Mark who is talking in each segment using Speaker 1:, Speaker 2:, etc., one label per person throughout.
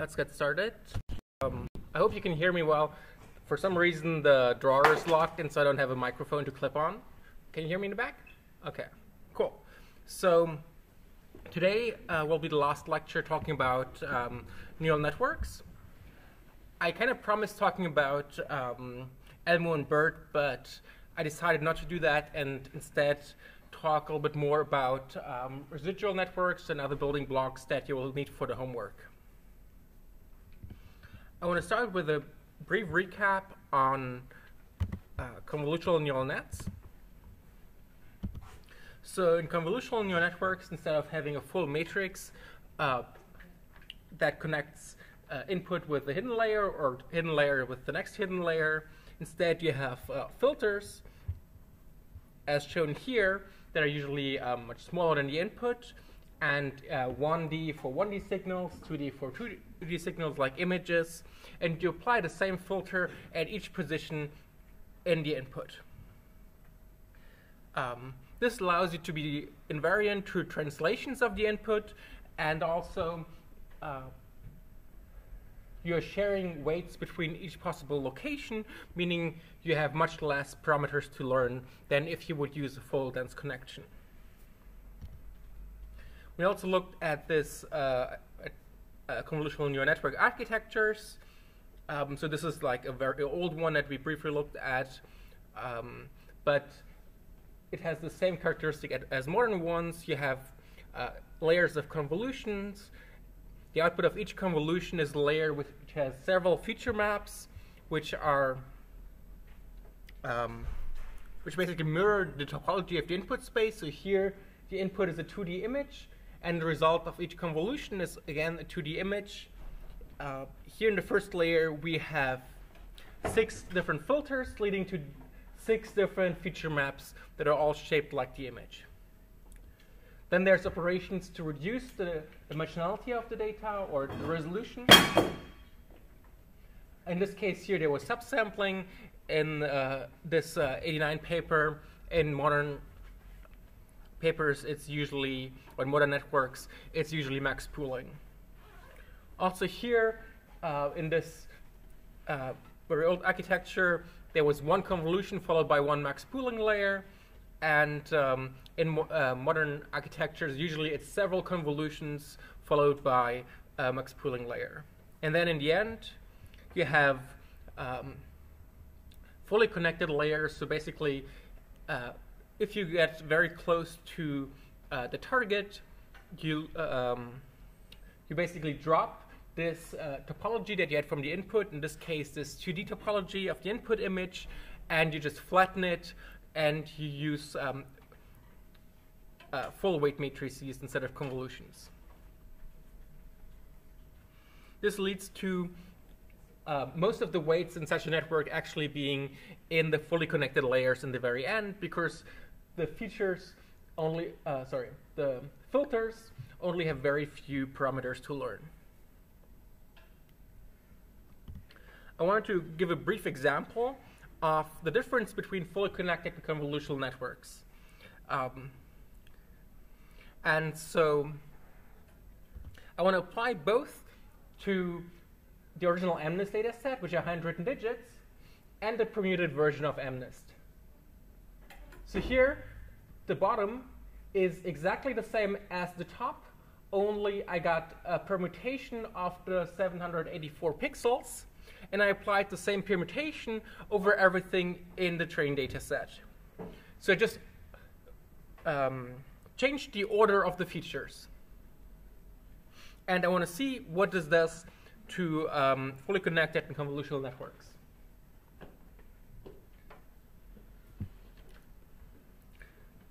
Speaker 1: let's get started. Um, I hope you can hear me well. For some reason, the drawer is locked, and so I don't have a microphone to clip on. Can you hear me in the back? Okay, cool. So today uh, will be the last lecture talking about um, neural networks. I kind of promised talking about um, ELMo and BERT, but I decided not to do that and instead talk a little bit more about um, residual networks and other building blocks that you will need for the homework. I want to start with a brief recap on uh, convolutional neural nets. So in convolutional neural networks, instead of having a full matrix uh, that connects uh, input with the hidden layer or hidden layer with the next hidden layer, instead you have uh, filters, as shown here, that are usually um, much smaller than the input, and 1D uh, for 1D signals, 2D for 2D signals like images, and you apply the same filter at each position in the input. Um, this allows you to be invariant to translations of the input and also uh, you're sharing weights between each possible location, meaning you have much less parameters to learn than if you would use a full dense connection. We also looked at this uh, uh, convolutional neural network architectures. Um, so this is like a very old one that we briefly looked at, um, but it has the same characteristic as modern ones. You have uh, layers of convolutions. The output of each convolution is a layer which has several feature maps, which are um, which basically mirror the topology of the input space. So here, the input is a 2D image, and the result of each convolution is again a 2D image. Uh, here in the first layer, we have six different filters leading to six different feature maps that are all shaped like the image. Then there's operations to reduce the dimensionality of the data or the resolution. In this case here, there was subsampling. In uh, this uh, 89 paper, in modern papers, it's usually, on modern networks, it's usually max pooling. Also here, uh, in this uh, very old architecture, there was one convolution followed by one max pooling layer. And um, in mo uh, modern architectures, usually it's several convolutions followed by a max pooling layer. And then in the end, you have um, fully connected layers. So basically, uh, if you get very close to uh, the target, you um, you basically drop this uh, topology that you had from the input, in this case, this 2D topology of the input image, and you just flatten it, and you use um, uh, full weight matrices instead of convolutions. This leads to uh, most of the weights in such a network actually being in the fully connected layers in the very end because the features only, uh, sorry, the filters only have very few parameters to learn. I wanted to give a brief example of the difference between fully connected and convolutional networks. Um, and so I want to apply both to the original MNIST data set, which are handwritten digits, and the permuted version of MNIST. So here, the bottom is exactly the same as the top, only I got a permutation of the 784 pixels, and I applied the same permutation over everything in the training data set. So I just um, changed the order of the features. And I want to see what does this to um, fully connected and convolutional networks.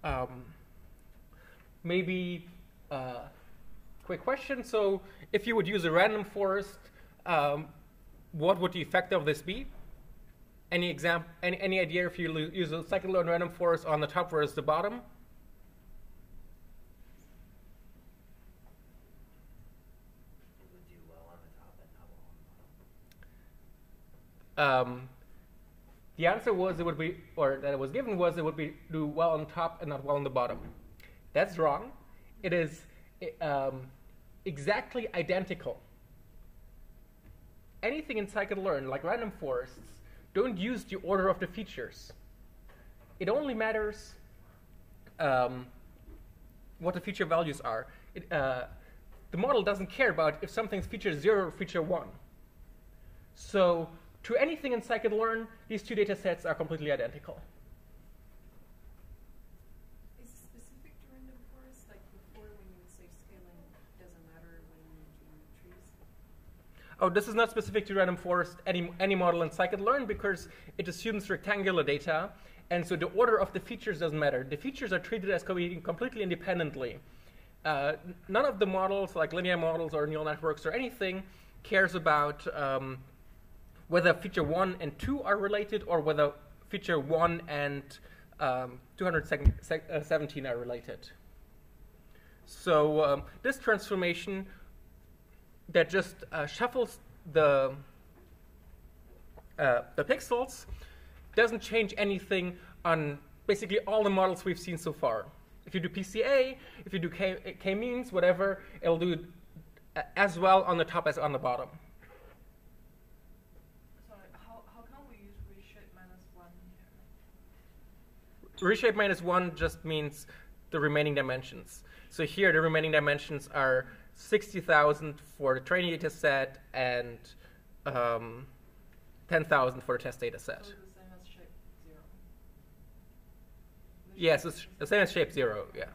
Speaker 1: Um, maybe uh, quick question. So if you would use a random forest, um, what would the effect of this be? Any example? Any, any idea if you use a scikit-learn random forest on the top versus the bottom? Um, the answer was it would be, or that it was given was it would be do well on top and not well on the bottom. That's wrong. It is um, exactly identical anything in scikit-learn, like random forests, don't use the order of the features. It only matters um, what the feature values are. It, uh, the model doesn't care about if something's feature 0 or feature 1. So to anything in scikit-learn, these two data sets are completely identical.
Speaker 2: Is it specific to random forest? Like before when you would say scaling doesn't matter when you do trees?
Speaker 1: Oh, this is not specific to random forest, any, any model in scikit-learn, because it assumes rectangular data, and so the order of the features doesn't matter. The features are treated as completely independently. Uh, none of the models, like linear models or neural networks or anything, cares about um, whether feature 1 and 2 are related or whether feature 1 and um, 217 are related. So um, this transformation that just uh, shuffles the, uh, the pixels doesn't change anything on basically all the models we've seen so far. If you do PCA, if you do k-means, whatever, it'll do as well on the top as on the bottom.
Speaker 3: Sorry, how, how come we use reshape minus 1
Speaker 1: here? Reshape minus 1 just means the remaining dimensions. So here the remaining dimensions are 60,000 for the training data set and um, 10,000 for the test data set.
Speaker 3: So
Speaker 1: Yes, it's the same as shape zero, yeah.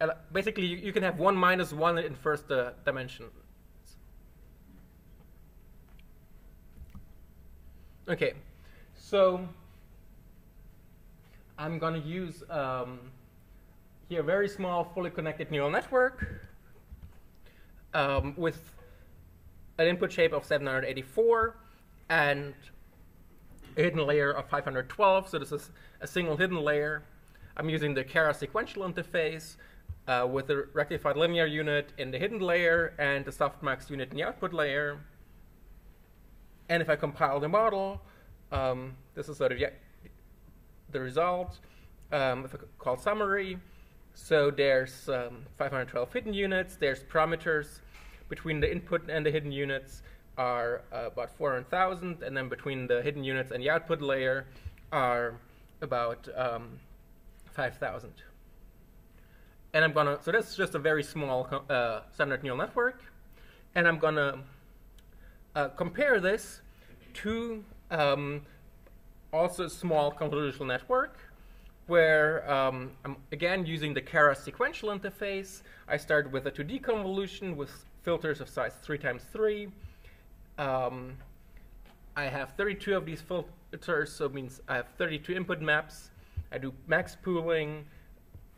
Speaker 1: And basically, you, you, can have one minus one in first uh, dimension. Okay, so I'm going to use um, here a very small, fully connected neural network um, with an input shape of 784 and a hidden layer of 512. So this is a single hidden layer. I'm using the Keras sequential interface uh, with the rectified linear unit in the hidden layer and the softmax unit in the output layer. And if I compile the model, um, this is sort of the result. Um, call summary, so there's um, 512 hidden units, there's parameters between the input and the hidden units, are uh, about 400,000, and then between the hidden units and the output layer are about um, 5,000. And I'm gonna, so this is just a very small uh, standard neural network, and I'm gonna uh, compare this to um, also a small convolutional network where um, I'm again using the Keras sequential interface. I start with a 2D convolution with filters of size 3 times 3 um, I have 32 of these filters, so it means I have 32 input maps. I do max pooling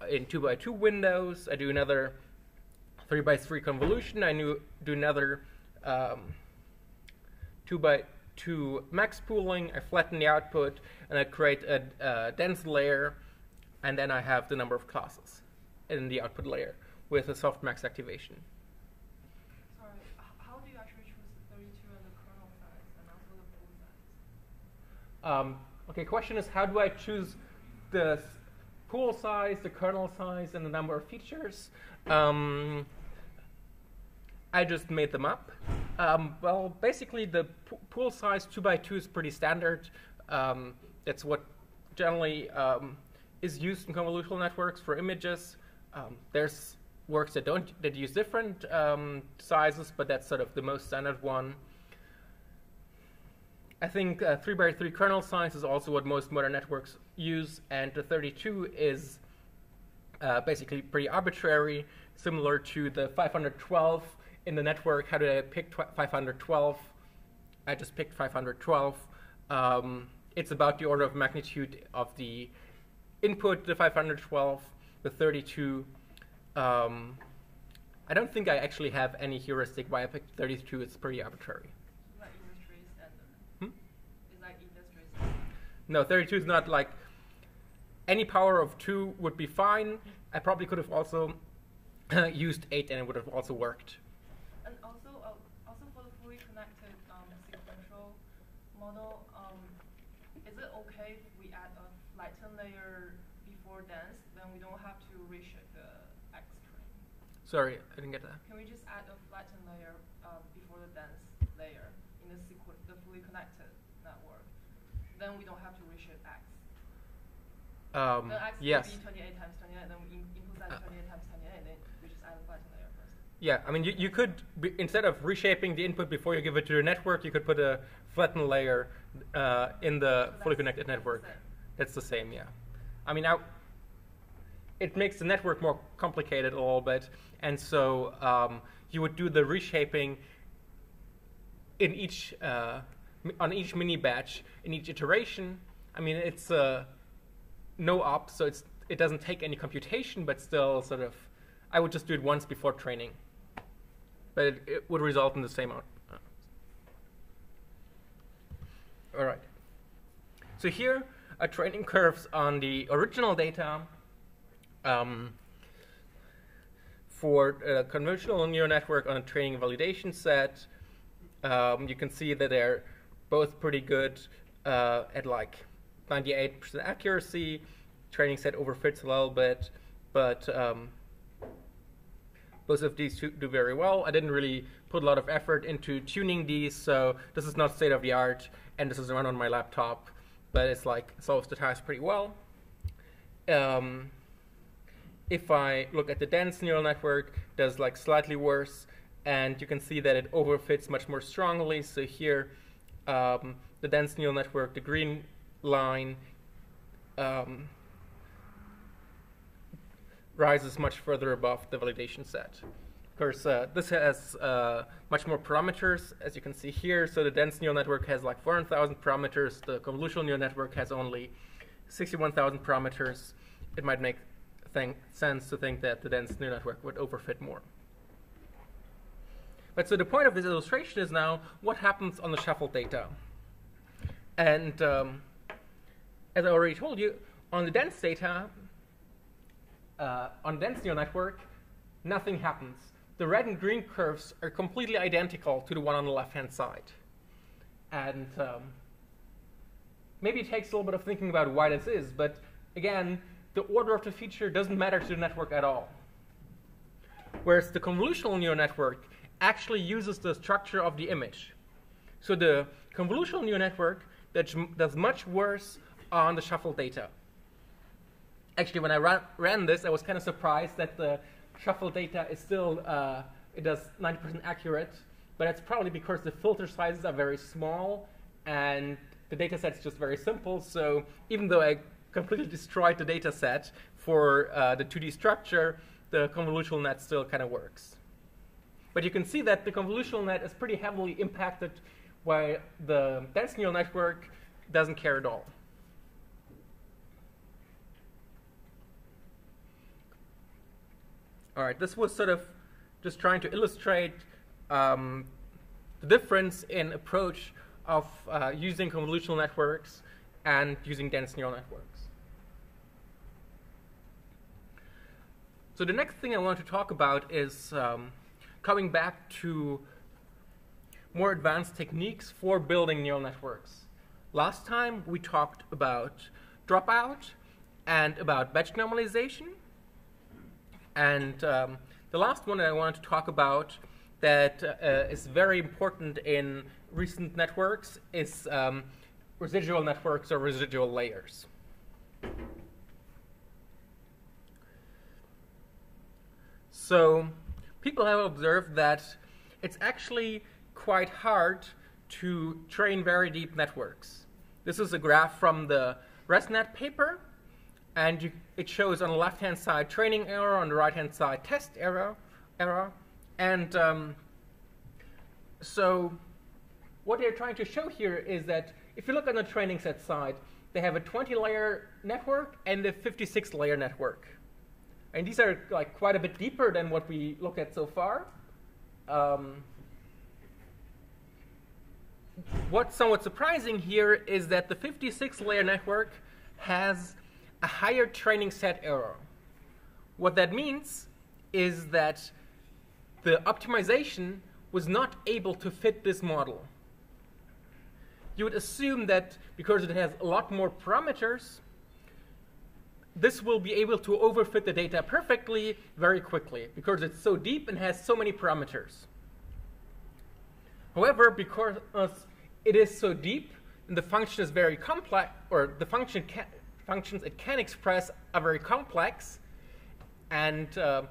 Speaker 1: in 2 by 2 windows. I do another 3 by 3 convolution. I do another um, 2 by 2 max pooling. I flatten the output, and I create a, a dense layer, and then I have the number of classes in the output layer with a softmax activation. Um, okay, question is how do I choose the pool size, the kernel size, and the number of features? Um, I just made them up. Um, well, basically, the pool size 2 by 2 is pretty standard. Um, that's what generally um, is used in convolutional networks for images. Um, there's works that don't that use different um, sizes, but that's sort of the most standard one. I think uh, 3 by 3 kernel size is also what most modern networks use, and the 32 is uh, basically pretty arbitrary, similar to the 512 in the network. How did I pick 512? I just picked 512. Um, it's about the order of magnitude of the input, the 512, the 32. Um, I don't think I actually have any heuristic why I picked 32. It's pretty arbitrary. No, 32 is not like any power of 2 would be fine. I probably could have also used 8 and it would have also worked.
Speaker 3: And also, uh, also for the fully connected um, sequential model, um, is it okay if we add a flatten layer before dense? Then we don't have to reshape the X train.
Speaker 1: Sorry, I didn't get that.
Speaker 3: Can we just add a flatten layer uh, before the dense layer? in the, the fully connected network, then we don't have to reshape X.
Speaker 1: Um,
Speaker 3: X
Speaker 1: yes.
Speaker 3: will be 28 times 28, then we input that
Speaker 1: Uh.
Speaker 3: 28 times 28, then we just add a flatten layer first.
Speaker 1: Yeah, I mean, you, you could, be, instead of reshaping the input before you give it to your network, you could put a flatten layer uh, in the
Speaker 3: So
Speaker 1: fully connected network.
Speaker 3: same.
Speaker 1: That's the same, yeah. I mean, now, it makes the network more complicated a little bit, and so um, you would do the reshaping in each, uh, on each mini batch, in each iteration. I mean, it's uh, no op, so it's, it doesn't take any computation, but still sort of, I would just do it once before training. But it, it would result in the same out. All right. So here are training curves on the original data um, for a convolutional neural network on a training validation set. Um, you can see that they're both pretty good uh, at like 98% accuracy. Training set overfits a little bit, but um, both of these do, very well. I didn't really put a lot of effort into tuning these, so this is not state of the art, and this is run on my laptop, but it's like solves the task pretty well. Um, if I look at the dense neural network, does like slightly worse, and you can see that it overfits much more strongly. So here, um, the dense neural network, the green line, um, rises much further above the validation set. Of course, uh, this has uh, much more parameters, as you can see here. So the dense neural network has like 400,000 parameters. The convolutional neural network has only 61,000 parameters. It might make sense to think that the dense neural network would overfit more. But so the point of this illustration is now what happens on the shuffled data. And um, as I already told you, on the dense data, uh, on dense neural network, nothing happens. The red and green curves are completely identical to the one on the left-hand side. And um, maybe it takes a little bit of thinking about why this is, but again, the order of the feature doesn't matter to the network at all. Whereas the convolutional neural network actually uses the structure of the image. So the convolutional neural network that does much worse on the shuffled data. Actually, when I ran, ran this, I was kind of surprised that the shuffled data is still, uh, it does 90% accurate, but it's probably because the filter sizes are very small and the data set is just very simple. So even though I completely destroyed the data set for uh, the 2D structure, the convolutional net still kind of works. But you can see that the convolutional net is pretty heavily impacted while the dense neural network doesn't care at all. All right, this was sort of just trying to illustrate um, the difference in approach of uh, using convolutional networks and using dense neural networks. So the next thing I want to talk about is um, coming back to more advanced techniques for building neural networks. Last time we talked about dropout and about batch normalization. And um, the last one I want to talk about that uh, is very important in recent networks is um, residual networks or residual layers. So people have observed that it's actually quite hard to train very deep networks. This is a graph from the ResNet paper, and you, it shows on the left-hand side training error, on the right-hand side test error, error, and um, so what they're trying to show here is that if you look on the training set side, they have a 20-layer network and a 56-layer network. And these are like quite a bit deeper than what we looked at so far. Um, what's somewhat surprising here is that the 56-layer network has a higher training set error. What that means is that the optimization was not able to fit this model. You would assume that because it has a lot more parameters, this will be able to overfit the data perfectly very quickly because it's so deep and has so many parameters. However, because it is so deep and the function is very complex, or the function can, functions it can express are very complex, and uh,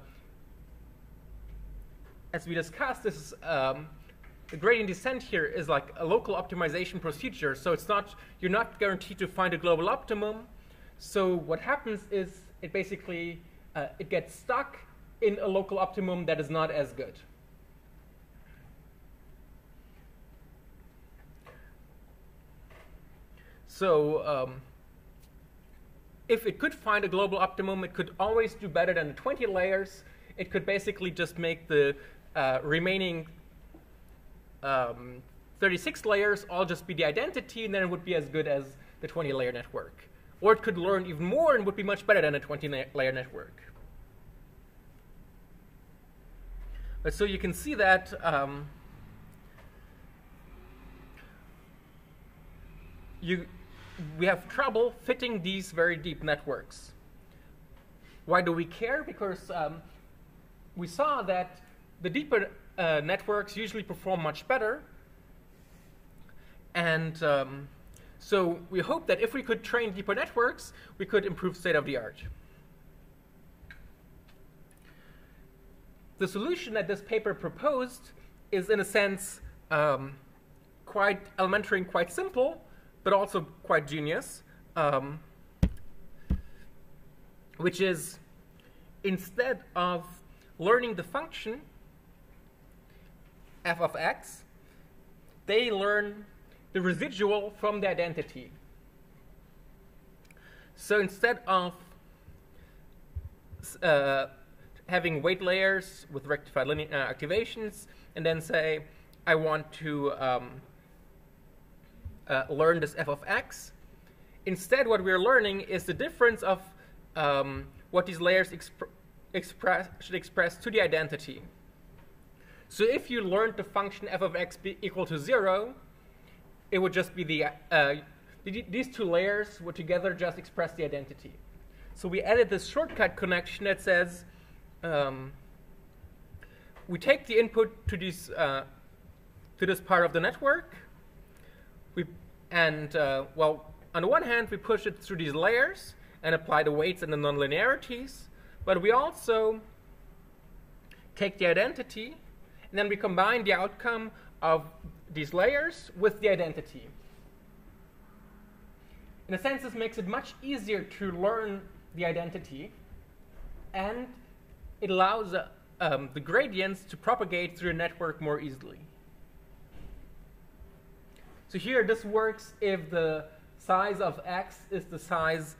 Speaker 1: as we discussed, this is um, the gradient descent here is like a local optimization procedure. So it's not you're not guaranteed to find a global optimum. So what happens is it basically uh, it gets stuck in a local optimum that is not as good. So um, if it could find a global optimum, it could always do better than the 20 layers. It could basically just make the uh, remaining um, 36 layers all just be the identity, and then it would be as good as the 20 layer network. Or it could learn even more and would be much better than a 20 layer network. But so you can see that um, you, we have trouble fitting these very deep networks. Why do we care? Because um, we saw that the deeper uh, networks usually perform much better. And um, so we hope that if we could train deeper networks, we could improve state of the art. The solution that this paper proposed is, in a sense, um, quite elementary and quite simple, but also quite genius, um, which is instead of learning the function, f of x, they learn the residual from the identity. So instead of uh, having weight layers with rectified linear uh, activations, and then say, I want to um, uh, learn this f of x, instead what we're learning is the difference of um, what these layers exp express, should express to the identity. So if you learned the function f of x be equal to 0, it would just be the, uh, these two layers would together just express the identity. So we added this shortcut connection that says um, we take the input to, these, uh, to this part of the network, we, and uh, well, on the one hand, we push it through these layers and apply the weights and the nonlinearities, but we also take the identity and then we combine the outcome of these layers with the identity. In a sense, this makes it much easier to learn the identity, and it allows uh, um, the gradients to propagate through a network more easily. So here, this works if the size of x is the size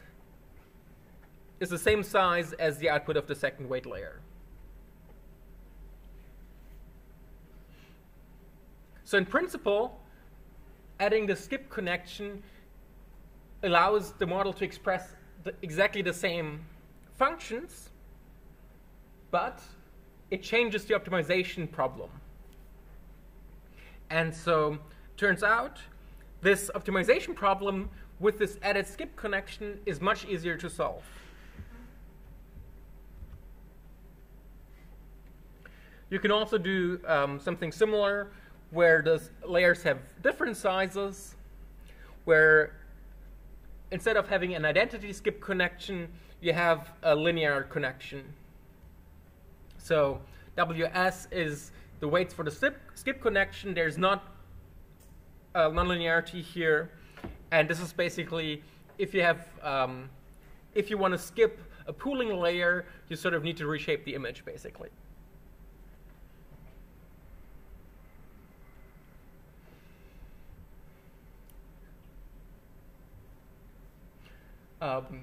Speaker 1: is the same size as the output of the second weight layer. So in principle, adding the skip connection allows the model to express the, exactly the same functions, but it changes the optimization problem. And so turns out this optimization problem with this added skip connection is much easier to solve. You can also do um, something similar where the layers have different sizes, where instead of having an identity skip connection, you have a linear connection. So WS is the weights for the skip, skip connection. There's not a nonlinearity here. And this is basically if you have, um, if you want to skip a pooling layer, you sort of need to reshape the image, basically. Um,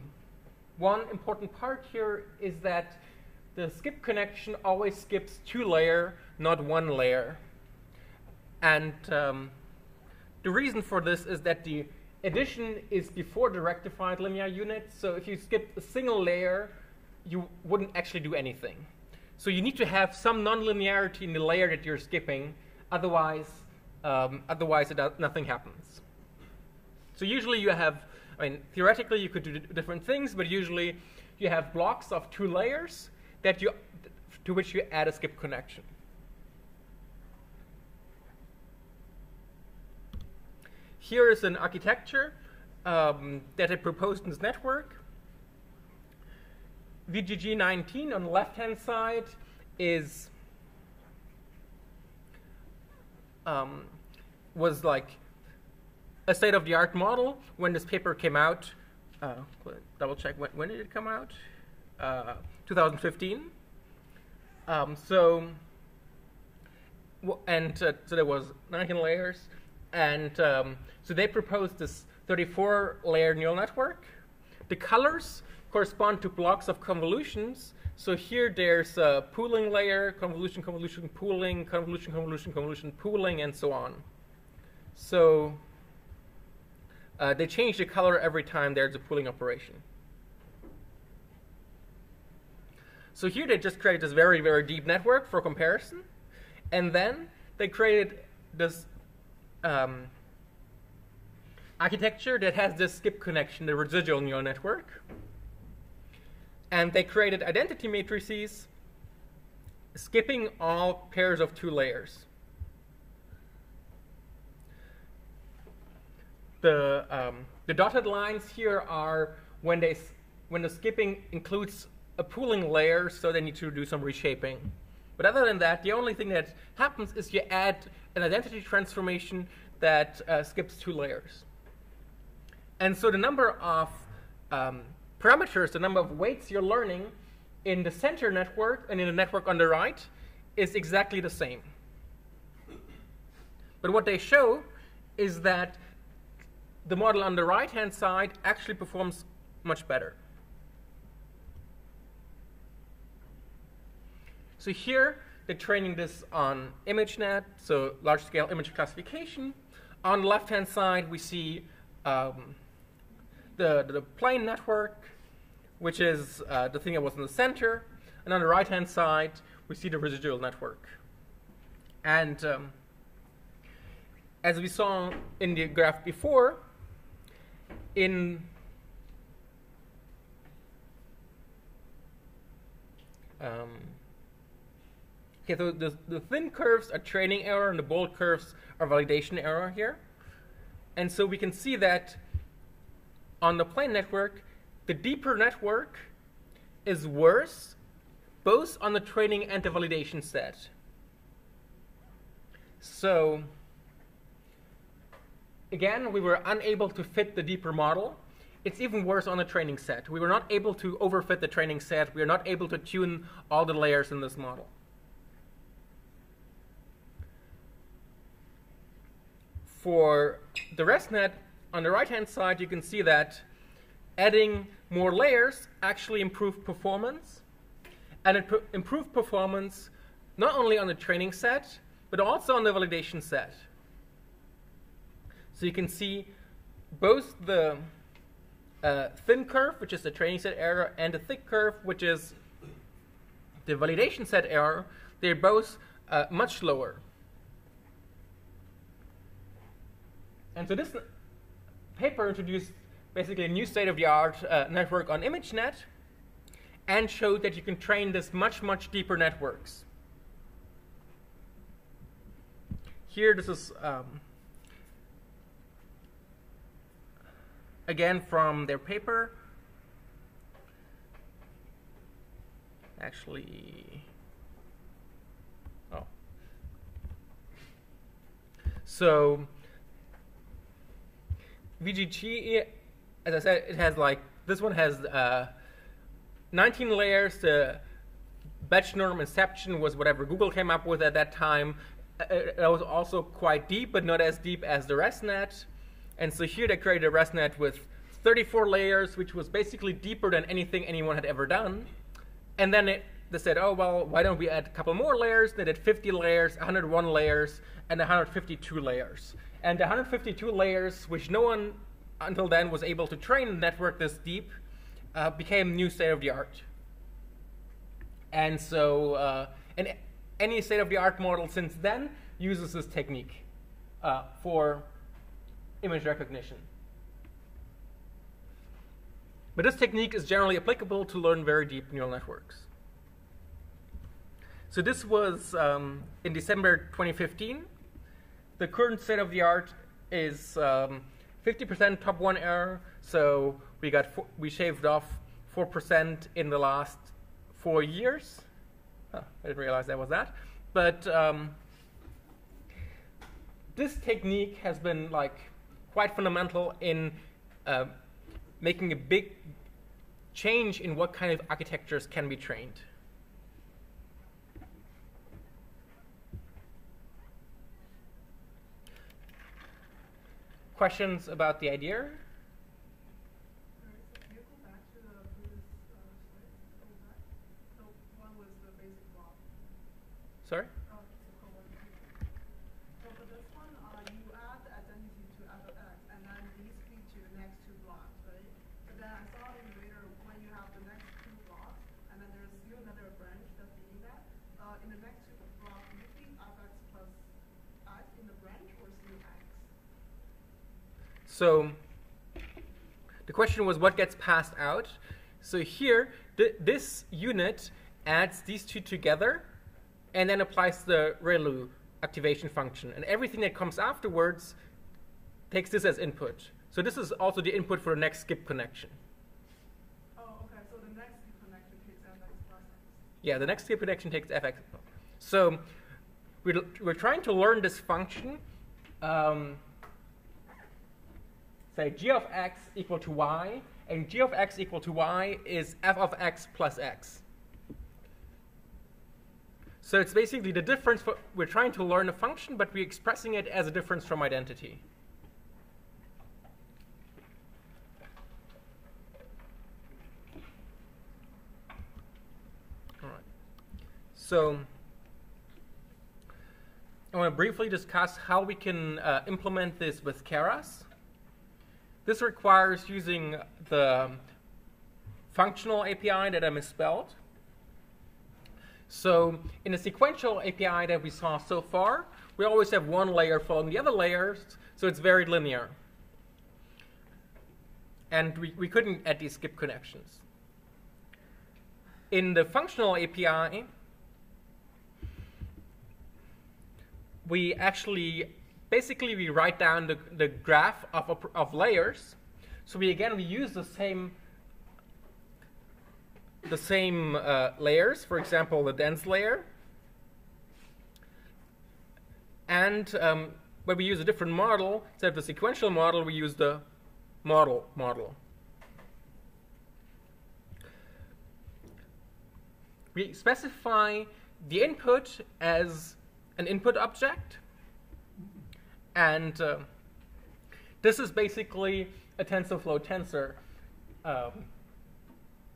Speaker 1: one important part here is that the skip connection always skips two layer, not one layer. And um, the reason for this is that the addition is before the rectified linear unit. So if you skip a single layer, you wouldn't actually do anything. So you need to have some nonlinearity in the layer that you're skipping. Otherwise, um, otherwise nothing happens. So usually you have I mean, theoretically, you could do different things, but usually you have blocks of two layers that you, to which you add a skip connection. Here is an architecture um, that I proposed in this network. VGG19 on the left-hand side is um, was like a state-of-the-art model when this paper came out. Uh, double check when, when did it come out? Uh, 2015. Um, so and uh, so there was 19 layers, and um, so they proposed this 34-layer neural network. The colors correspond to blocks of convolutions. So here there's a pooling layer, convolution, convolution, pooling, convolution, convolution, convolution, pooling, and so on. So uh, they change the color every time there's a pooling operation. So here they just created this very, very deep network for comparison. And then they created this um, architecture that has this skip connection, the residual neural network. And they created identity matrices skipping all pairs of two layers. The, um, the dotted lines here are when, they, when the skipping includes a pooling layer, so they need to do some reshaping. But other than that, the only thing that happens is you add an identity transformation that uh, skips two layers. And so the number of um, parameters, the number of weights you're learning in the center network and in the network on the right is exactly the same. But what they show is that the model on the right-hand side actually performs much better. So here, they're training this on ImageNet, so large-scale image classification. On the left-hand side, we see um, the, the plain network, which is uh, the thing that was in the center. And on the right-hand side, we see the residual network. And um, as we saw in the graph before, in um, Okay, so the, the thin curves are training error and the bold curves are validation error here. And so we can see that on the plain network, the deeper network is worse both on the training and the validation set. So again, we were unable to fit the deeper model. It's even worse on the training set. We were not able to overfit the training set. We are not able to tune all the layers in this model. For the ResNet, on the right-hand side, you can see that adding more layers actually improved performance. And it improved performance not only on the training set, but also on the validation set. So you can see both the uh, thin curve, which is the training set error, and the thick curve, which is the validation set error, they're both uh, much lower. And so this paper introduced basically a new state-of-the-art uh, network on ImageNet and showed that you can train this much, much deeper networks. Here, this is um, again from their paper. Actually, oh. So VGG, as I said, it has like, this one has uh, 19 layers. The batch norm inception was whatever Google came up with at that time. Uh, it, was also quite deep, but not as deep as the ResNet. And so here they created a ResNet with 34 layers, which was basically deeper than anything anyone had ever done. And then it, they said, oh, well, why don't we add a couple more layers? They did 50 layers, 101 layers, and 152 layers. And the 152 layers, which no one until then was able to train a network this deep, uh, became new state of the art. And so, uh, and any state of the art model since then uses this technique uh, for image recognition. But this technique is generally applicable to learn very deep neural networks. So this was um, in December 2015 the current state of the art is um, 50% top one error. So we got we shaved off 4% in the last four years. Huh, I didn't realize that was that. But um, this technique has been like quite fundamental in uh, making a big change in what kind of architectures can be trained. Questions about the idea?
Speaker 4: Alright, so can you go back to the previous uh, slide? Go back. So one was the basic block.
Speaker 1: Sorry?
Speaker 4: Oh, so go one. So for this one, uh, you add the identity to f of x, and then these feed to the next two blocks, right? But then I saw in later when you have the next two blocks, and then there's still another branch that's feeding that. Uh, in the next two blocks, do you feed fx plus x in the branch or still x?
Speaker 1: So the question was what gets passed out. So here, th- this unit adds these two together and then applies the ReLU activation function. And everything that comes afterwards takes this as input. So this is also the input for the next skip connection.
Speaker 4: Oh, okay, so the next skip connection takes fx plus.
Speaker 1: Yeah, the next skip connection takes fx. So we're, we're trying to learn this function. Um, say g of x equal to y, and g of x equal to y is f of x plus x. So it's basically the difference. For, we're trying to learn a function, but we're expressing it as a difference from identity. All right. So I want to briefly discuss how we can uh, implement this with Keras. This requires using the functional API that I misspelled. So in the sequential API that we saw so far, we always have one layer following the other layers, so it's very linear. And we, we couldn't add these skip connections. In the functional API, we actually basically we write down the, the graph of, of, layers. So we again we use the same the same uh, layers, for example, the dense layer. And um, when we use a different model, instead of the sequential model, we use the model model. We specify the input as an input object. And uh, this is basically a TensorFlow tensor. Um,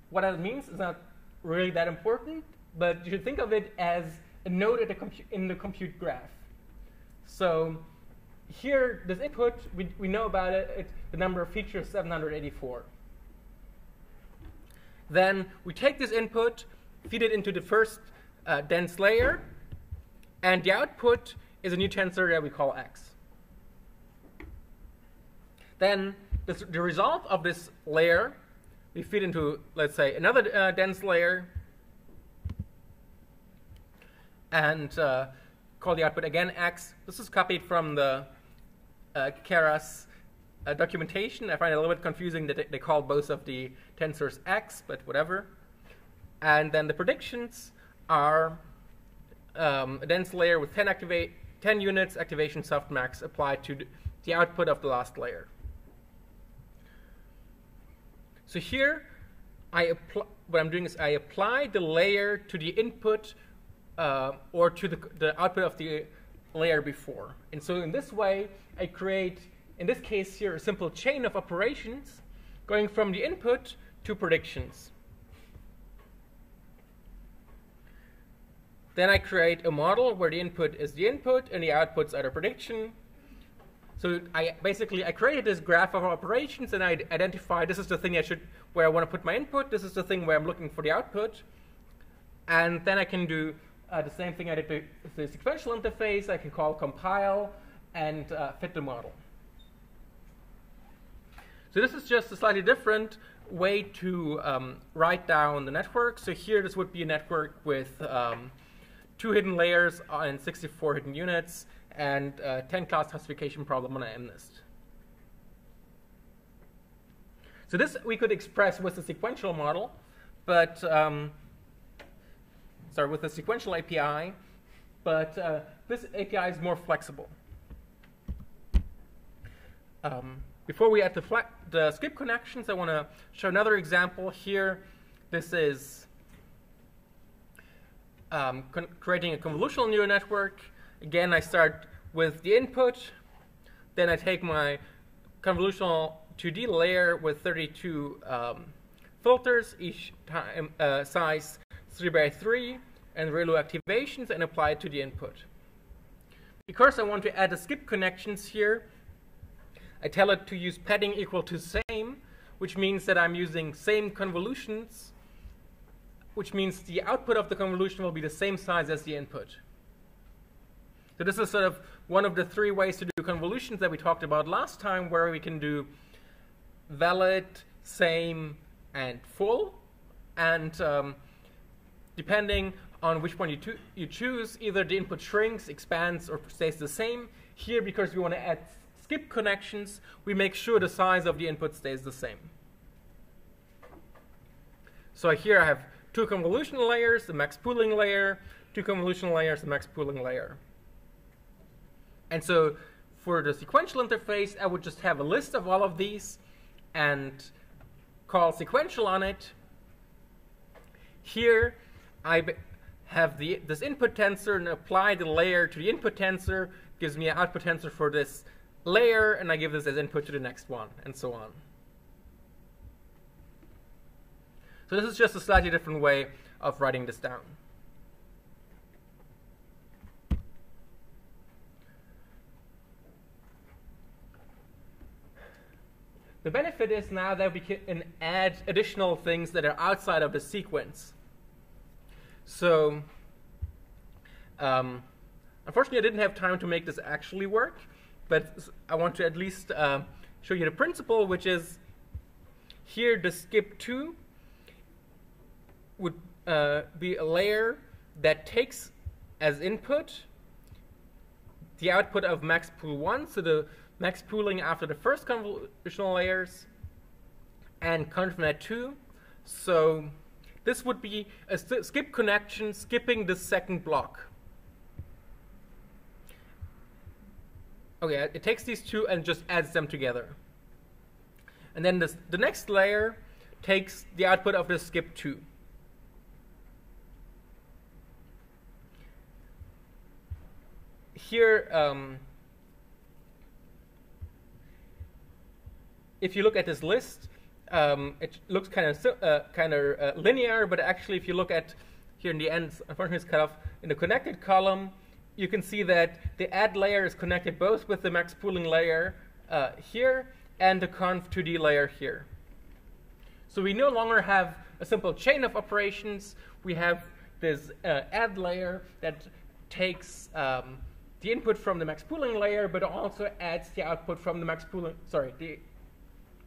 Speaker 1: what that means is not really that important, but you should think of it as a node in the compute graph. So here, this input, we, we know about it, it, the number of features 784. Then we take this input, feed it into the first uh, dense layer, and the output is a new tensor that we call x. Then the result of this layer, we feed into, let's say, another uh, dense layer, and uh, call the output again x. This is copied from the uh, Keras uh, documentation. I find it a little bit confusing that they call both of the tensors x, but whatever. And then the predictions are um, a dense layer with 10, activate, 10 units activation softmax applied to the output of the last layer. So here, I what I'm doing is I apply the layer to the input uh, or to the, the output of the layer before. And so in this way, I create, in this case here, a simple chain of operations going from the input to predictions. Then I create a model where the input is the input and the outputs are the prediction. So I basically I created this graph of operations and I identify this is the thing I should where I want to put my input. This is the thing where I'm looking for the output, and then I can do uh, the same thing I did with the sequential interface. I can call compile and uh, fit the model. So this is just a slightly different way to um, write down the network. So here this would be a network with um, two hidden layers and 64 hidden units and uh, 10 class classification problem on MNIST. So this we could express with a sequential model, but um, sorry, with a sequential API, but uh, this API is more flexible. Um, before we add the, the skip connections, I want to show another example here. This is um, creating a convolutional neural network. Again, I start with the input, then I take my convolutional 2D layer with 32 um, filters, each time uh, size 3 by 3, and ReLU activations, and apply it to the input. Because I want to add the skip connections here, I tell it to use padding equal to same, which means that I'm using same convolutions, which means the output of the convolution will be the same size as the input. So this is sort of one of the three ways to do convolutions that we talked about last time, where we can do valid, same, and full. And um, depending on which one you, you choose, either the input shrinks, expands, or stays the same. Here, because we want to add skip connections, we make sure the size of the input stays the same. So here I have two convolutional layers, the max pooling layer, two convolutional layers, the max pooling layer. And so for the sequential interface, I would just have a list of all of these and call sequential on it. Here, I have the, this input tensor and apply the layer to the input tensor, gives me an output tensor for this layer, and I give this as input to the next one, and so on. So this is just a slightly different way of writing this down. The benefit is now that we can add additional things that are outside of the sequence. So, um, unfortunately, I didn't have time to make this actually work but I want to at least uh, show you the principle, which is here the skip 2 would uh, be a layer that takes as input the output of max pool 1, so the max pooling after the first convolutional layers, and ConvNet 2. So this would be a skip connection skipping the second block. Okay, it takes these two and just adds them together. And then this, the next layer takes the output of the skip 2. Here, um, if you look at this list, um, it looks kind of uh, kind of uh, linear, but actually, if you look at here in the end, unfortunately, it's cut off in the connected column you can see that the add layer is connected both with the max pooling layer uh, here and the conv2d layer here. So we no longer have a simple chain of operations. We have this uh, add layer that takes um, the input from the max pooling layer, but also adds the output from the max pooling, sorry, the,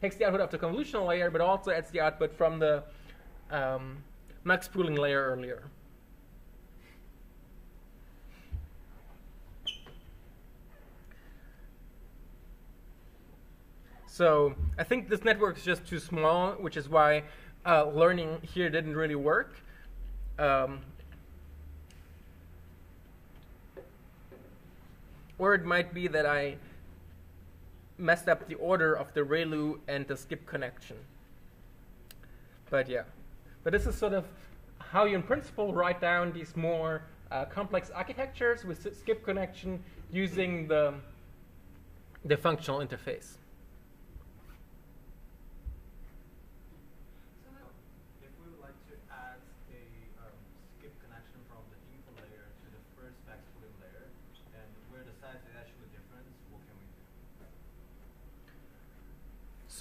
Speaker 1: takes the output of the convolutional layer, but also adds the output from the um, max pooling layer earlier. So I think this network is just too small, which is why uh, learning here didn't really work. Um, or it might be that I messed up the order of the ReLU and the skip connection. But yeah, but this is sort of how you in principle write down these more uh, complex architectures with skip connection using the, the functional interface.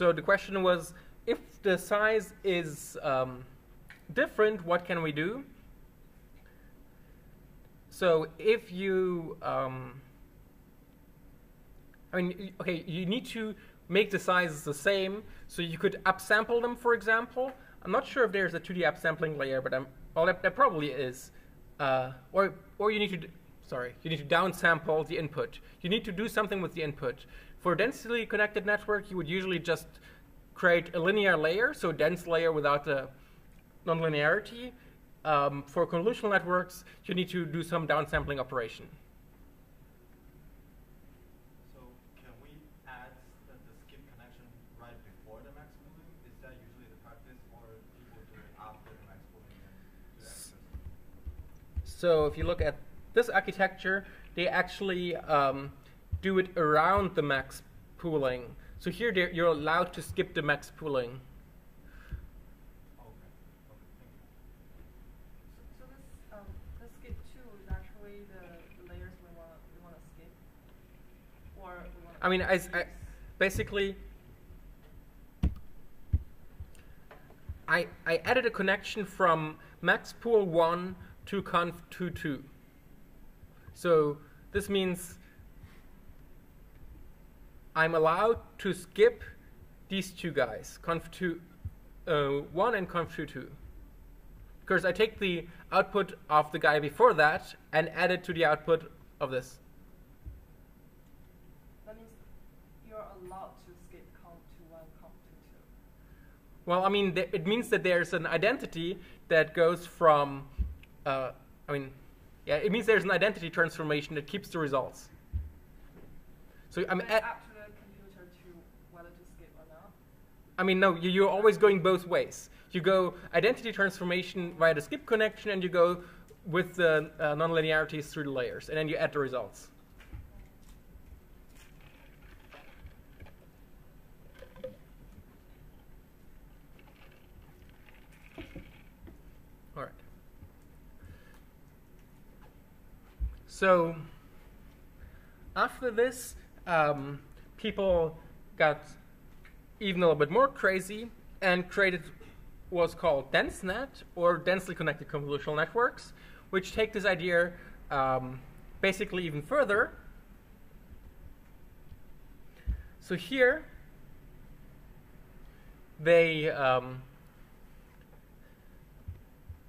Speaker 1: So the question was, if the size is um, different, what can we do? So if you, um, I mean, okay, you need to make the sizes the same. So you could upsample them, for example. I'm not sure if there's a 2D upsampling layer, but I'm, well, there probably is. Uh, or, or you need to sorry, you need to downsample the input. You need to do something with the input. For a densely connected network, you would usually just create a linear layer, so a dense layer without the nonlinearity. Um, for convolutional networks, you need to do some downsampling operation.
Speaker 5: So can we add the, the skip connection right before the max pooling? Is that usually the practice, or people do it after the max pooling and do access?
Speaker 1: So if you look at this architecture, they actually um, do it around the max pooling. So here you're allowed to skip the max pooling.
Speaker 5: Okay. Okay. Thank you.
Speaker 3: So, so this um, skip two actually the, the layers we wanna skip, or we want.
Speaker 1: I mean, I, I basically, I, I added a connection from max pool 1 to conv 2 2. So this means I'm allowed to skip these two guys, conv 2 uh, 1 and conv 2 2. Because I take the output of the guy before that and add it to the output of this.
Speaker 3: That means you're allowed to skip comp to one, comp to two.
Speaker 1: Well, I mean, th- it means that there's an identity that goes from, uh, I mean, yeah, it means there's an identity transformation that keeps the results. So I'm,
Speaker 3: But it's
Speaker 1: at,
Speaker 3: up to the computer to whether to skip or not.
Speaker 1: I mean, no, you, you're always going both ways. You go identity transformation via the skip connection, and you go with the uh, nonlinearities through the layers, and then you add the results. All right. So after this, um, people got even a little bit more crazy and created what's called DenseNet or densely connected convolutional networks, which take this idea um, basically even further. So here, they um,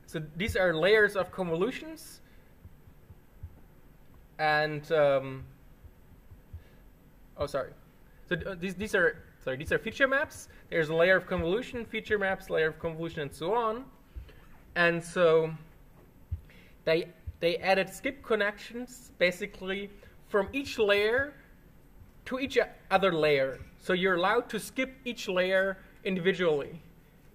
Speaker 1: so these are layers of convolutions, and um, oh, sorry. So uh, these these are sorry these are feature maps. There's a layer of convolution, feature maps, layer of convolution, and so on. And so they they added skip connections basically from each layer to each other layer. So you're allowed to skip each layer individually,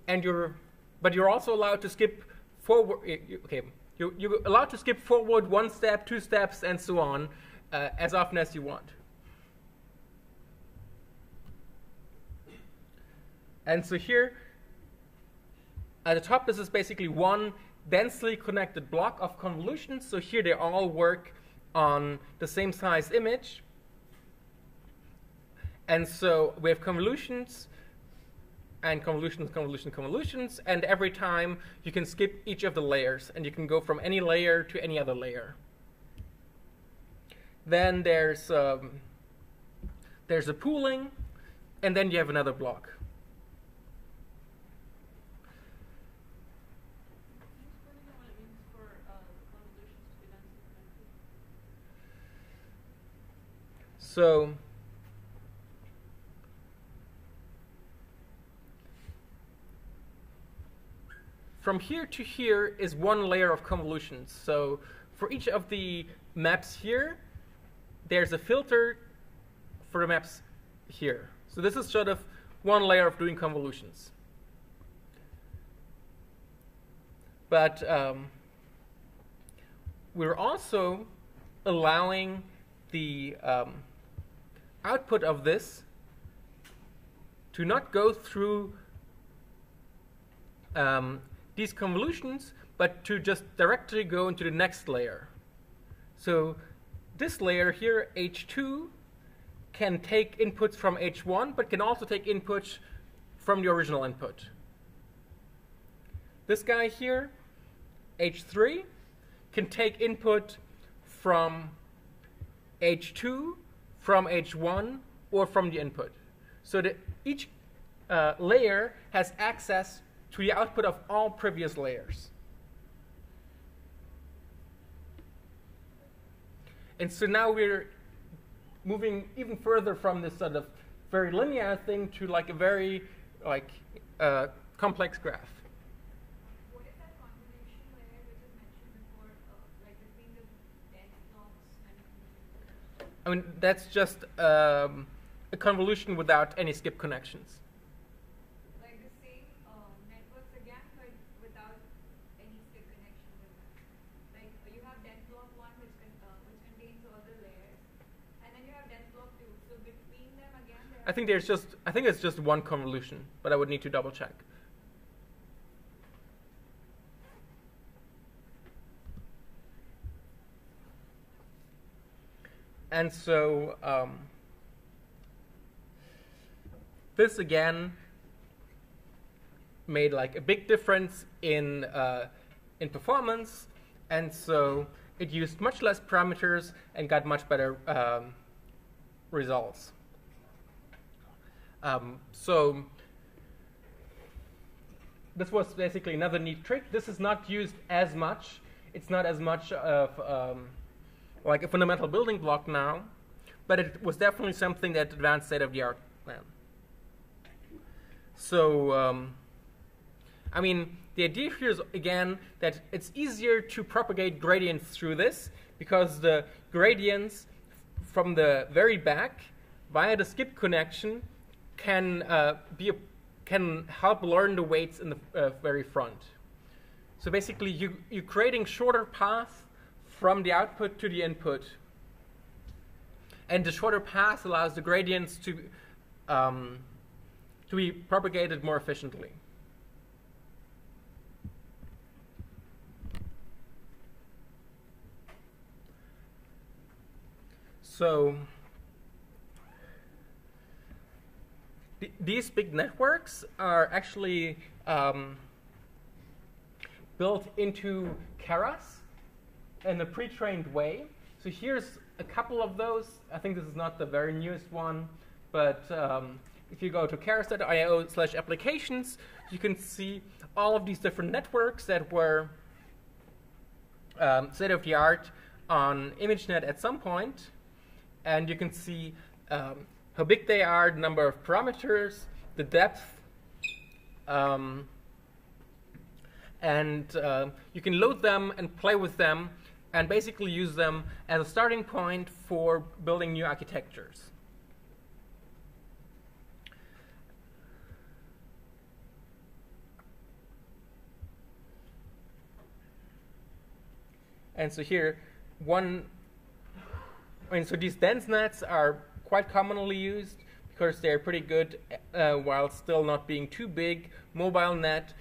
Speaker 1: and you're but you're also allowed to skip forward. Okay, you you're allowed to skip forward one step, two steps, and so on, uh, as often as you want. And so here, at the top, this is basically one densely connected block of convolutions. So here they all work on the same size image. And so we have convolutions and convolutions, convolutions, convolutions, and every time you can skip each of the layers, and you can go from any layer to any other layer. Then there's um, there's a pooling, and then you have another block.
Speaker 2: Can you explain again what it means for uh, convolutions to be densely connected?
Speaker 1: So from here to here is one layer of convolutions. So for each of the maps here, there's a filter for the maps here. So this is sort of one layer of doing convolutions. But um, we're also allowing the um, output of this to not go through um, these convolutions, but to just directly go into the next layer. So this layer here, H2, can take inputs from H1, but can also take inputs from the original input. This guy here, H3, can take input from H2, from H1, or from the input. So that each uh, layer has access to the output of all previous layers. And so now we're moving even further from this sort of very linear thing to like a very like uh, complex graph.
Speaker 6: What is that convolution layer which is mentioned before, uh, like between the dense blocks and
Speaker 1: I mean, that's just um, a convolution without any skip connections.
Speaker 6: like the same networks again, but without any skip connection with them? Like uh, you have dense block one which con- uh, which contains all the layers, and then you have dense block two. So between them again,
Speaker 1: I think there's just, I think it's just one convolution, but I would need to double check. And so um, this again made like a big difference in uh, in performance, and so it used much less parameters and got much better um, results. Um, so this was basically another neat trick. This is not used as much. It's not as much of um, like a fundamental building block now, but it was definitely something that advanced state of the art then. So, um, I mean, the idea here is again that it's easier to propagate gradients through this because the gradients from the very back via the skip connection can uh, be a, can help learn the weights in the uh, very front. So basically, you you're creating shorter paths from the output to the input, and the shorter path allows the gradients to um, to be propagated more efficiently. So th- these big networks are actually um, built into Keras in a pre-trained way. So here's a couple of those. I think this is not the very newest one, but um, if you go to keras.io slash applications, you can see all of these different networks that were um, state of the art on ImageNet at some point, and you can see um, how big they are, the number of parameters, the depth, um, and uh, you can load them and play with them and basically use them as a starting point for building new architectures. And so here, one, and so these dense nets are quite commonly used because they're pretty good uh, while still not being too big. Mobile net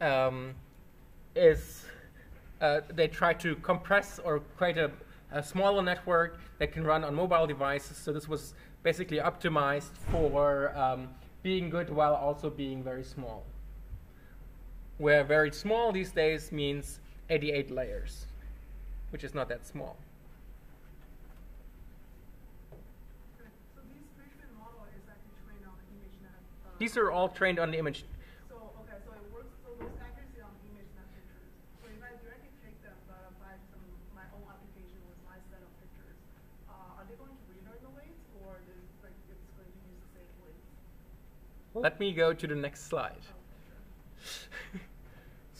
Speaker 1: um, is uh, they try to compress or create a, a smaller network that can run on mobile devices. So this was basically optimized for um, being good while also being very small. Where very small these days means 88 layers, which is not that small.
Speaker 4: So these pre-trained model is actually trained on ImageNet.
Speaker 1: These are all trained on the image.
Speaker 4: So, okay, so it works, so those accuracy on ImageNet pictures. So if I directly take them, but apply some, my own application with my set of pictures, uh, are they going to relearn the weights or is, like, it's going to use the same weights?
Speaker 1: Let me go to the next slide.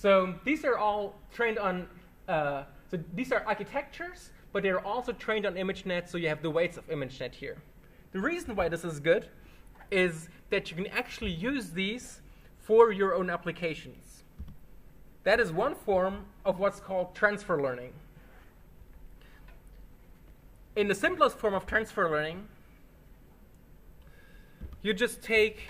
Speaker 1: So these are all trained on. Uh, so these are architectures, but they're also trained on ImageNet. So you have the weights of ImageNet here. The reason why this is good is that you can actually use these for your own applications. That is one form of what's called transfer learning. In the simplest form of transfer learning, you just take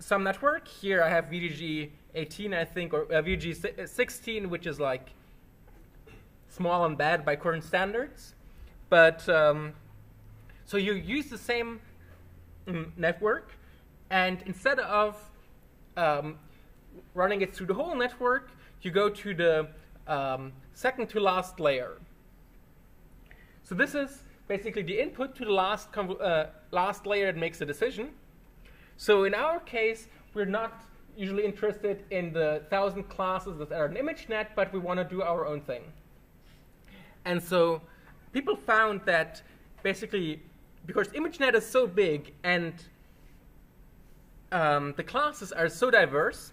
Speaker 1: some network. Here I have VGG 18, I think, or uh, VGG 16, which is like small and bad by current standards. But um, so you use the same mm, network, and instead of um, running it through the whole network, you go to the um, second to last layer. So this is basically the input to the last uh, last layer that makes the decision. So in our case, we're not usually interested in the thousand classes that are in ImageNet, but we want to do our own thing. And so people found that basically because ImageNet is so big and um, the classes are so diverse,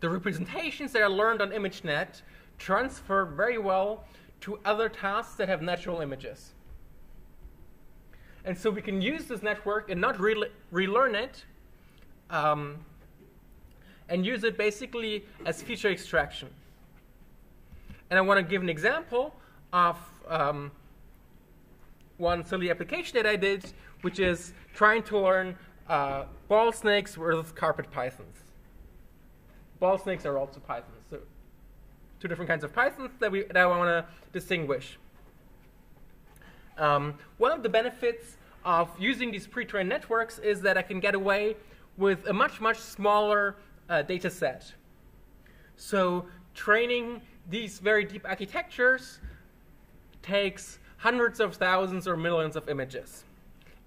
Speaker 1: the representations that are learned on ImageNet transfer very well to other tasks that have natural images. And so we can use this network and not re- relearn it um, and use it basically as feature extraction. And I want to give an example of um, one silly application that I did, which is trying to learn uh, ball snakes versus carpet pythons. Ball snakes are also pythons. So two different kinds of pythons that, we, that I want to distinguish. Um, one of the benefits of using these pre-trained networks is that I can get away with a much, much smaller uh, data set. So training these very deep architectures takes hundreds of thousands or millions of images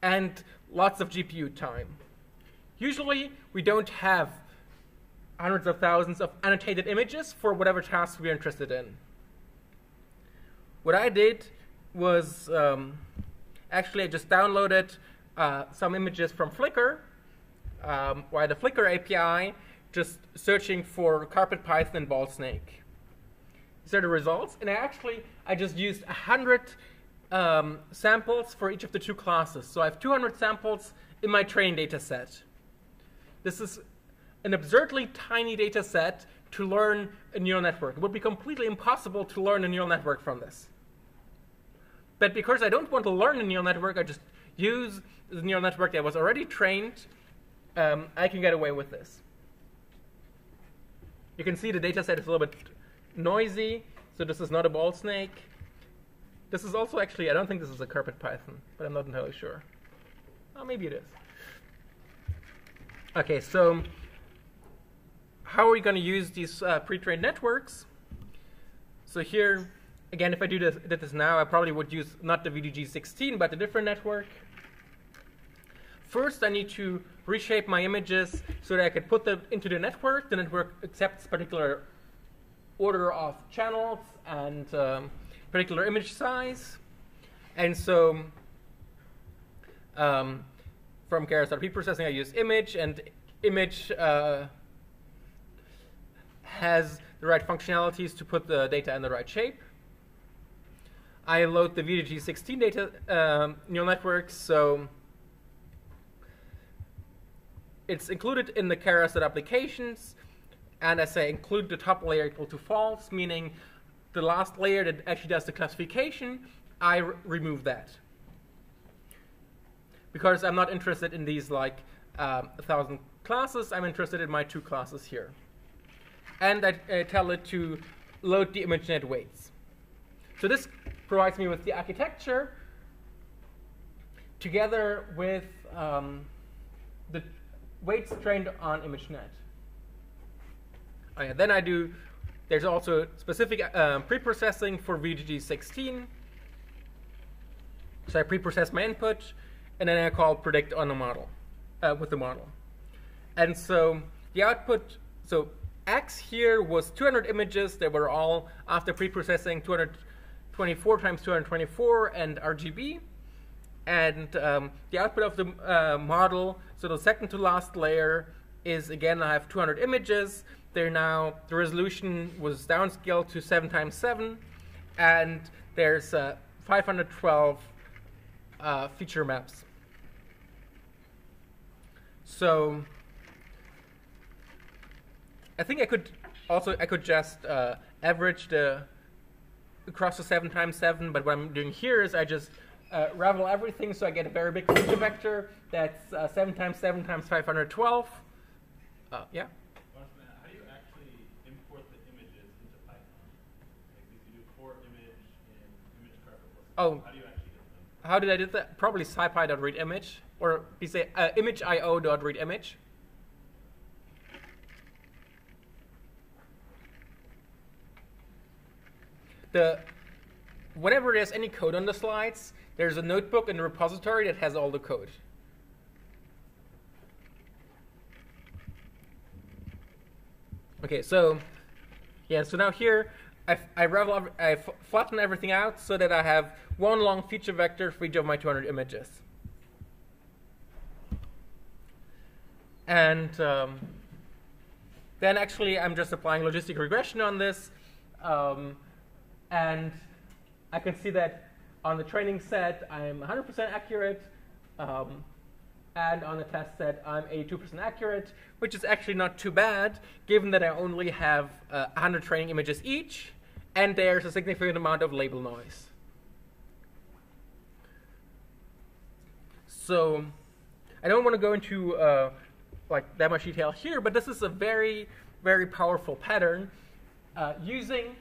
Speaker 1: and lots of GPU time. Usually, we don't have hundreds of thousands of annotated images for whatever task we're interested in. What I did was um, actually I just downloaded uh, some images from Flickr um, via the Flickr API, just searching for carpet python and ball snake. These are the results, and I actually I just used 100 um, samples for each of the two classes. So I have 200 samples in my training data set. This is an absurdly tiny data set to learn a neural network. It would be completely impossible to learn a neural network from this. But because I don't want to learn a neural network, I just use the neural network that was already trained, um, I can get away with this. You can see the data set is a little bit noisy, so this is not a ball snake. This is also actually, I don't think this is a carpet python, but I'm not entirely sure. Oh, maybe it is. Okay, so how are we going to use these uh, pre-trained networks? So here, again, if I do this, did this now, I probably would use not the VGG16, but a different network. First, I need to reshape my images so that I can put them into the network. The network accepts particular order of channels and um, particular image size. And so um, from Keras processing, I use image, and image uh, has the right functionalities to put the data in the right shape. I load the VGG16 data um, neural network, so it's included in the Keras applications, and I say include the top layer equal to false, meaning the last layer that actually does the classification, I remove that. Because I'm not interested in these like um, a thousand classes, I'm interested in my two classes here. And I uh, tell it to load the ImageNet weights. So this provides me with the architecture together with um, the weights trained on ImageNet. Oh yeah, then I do there's also specific um, pre-processing for VGG16. So I pre-process my input, and then I call predict on the model, uh, with the model. And so the output, so X here was 200 images that were all, after pre-processing, 224 times 224 and RGB. And um, the output of the uh, model, so the second to last layer, is again, I have 200 images. They're now, the resolution was downscaled to 7 times 7, and there's uh, 512 uh, feature maps. So I think I could also, I could just uh, average the across the 7 times 7, but what I'm doing here is I just uh, ravel everything so I get a very big feature vector that's uh, 7 times 7 times 512. Uh, yeah? Oh. How do you actually get them? How do you actually How did I do that? Probably scipy.read image, or you say uh, image.io.read The whenever there's any code on the slides, there's a notebook in the repository that has all the code. Okay, so yeah, so now here I, I, ravel, ev- I flatten everything out so that I have one long feature vector for each of my 200 images. And um, then actually I'm just applying logistic regression on this. Um, and I can see that on the training set I'm 100% accurate. Um, and on the test set I'm 82% accurate, which is actually not too bad, given that I only have uh, 100 training images each, and there's a significant amount of label noise. So I don't want to go into uh, like that much detail here, but this is a very, very powerful pattern uh, using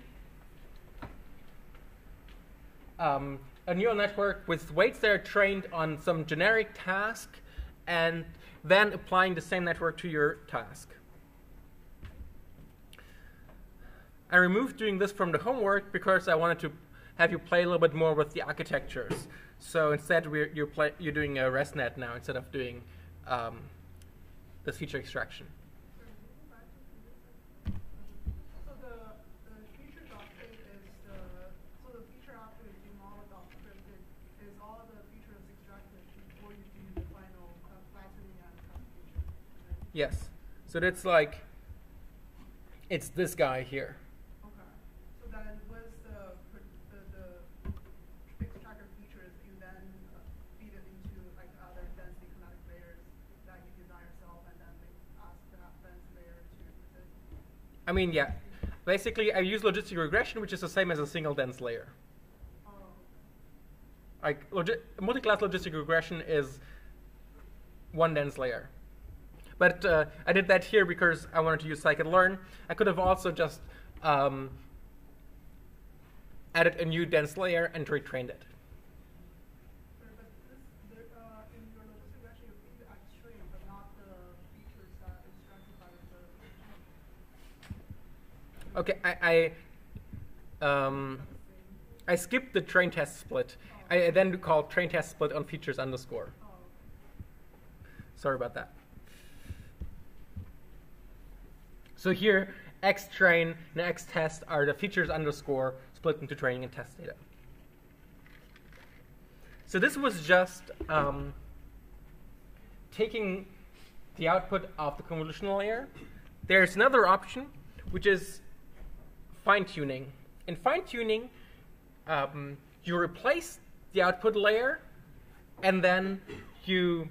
Speaker 1: um, a neural network with weights that are trained on some generic task and then applying the same network to your task. I removed doing this from the homework because I wanted to have you play a little bit more with the architectures. So instead, you're, play, you're doing a ResNet now instead of doing um, this feature extraction.
Speaker 4: So the, the feature dot fit is the, so the feature after you do model dot fit is, is all the features extracted before you do the final uh, flattening and classification. right?
Speaker 1: Yes. So that's like, it's this guy here.
Speaker 4: Okay. So then with the, the, the extracted features, you then uh, feed it into like other densely connected layers that you design yourself and then they ask that dense layer to.
Speaker 1: I mean, yeah. Basically, I use logistic regression, which is the same as a single dense layer.
Speaker 4: Oh,
Speaker 1: Like logi- multi-class logistic regression is one dense layer. But uh, I did that here because I wanted to use scikit-learn. I could have also just um, added a new dense layer and retrained it. Okay, I I, um, I skipped the train test split. I, then called train test split on features underscore. Sorry about that. So here, X train and X test are the features underscore split into training and test data. So this was just um, taking the output of the convolutional layer. There's another option, which is fine tuning. In fine tuning, um, you replace the output layer and then you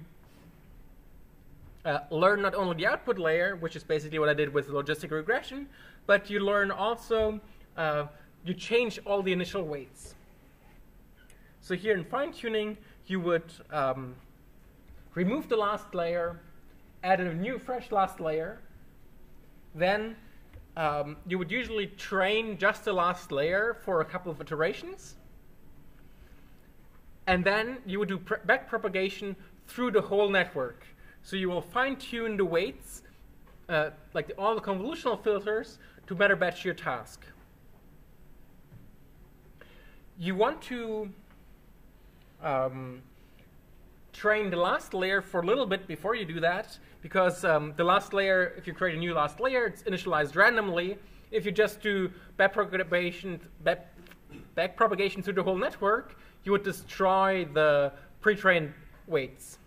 Speaker 1: uh, learn not only the output layer, which is basically what I did with logistic regression, but you learn also, uh, you change all the initial weights. So here in fine tuning, you would um, remove the last layer, add a new fresh last layer, then um, you would usually train just the last layer for a couple of iterations. And then you would do pr- backpropagation through the whole network. So you will fine tune the weights, uh, like the, all the convolutional filters, to better batch your task. You want to um, train the last layer for a little bit before you do that, because um, the last layer, if you create a new last layer, it's initialized randomly. If you just do backpropagation, back, backpropagation through the whole network, you would destroy the pre-trained weights.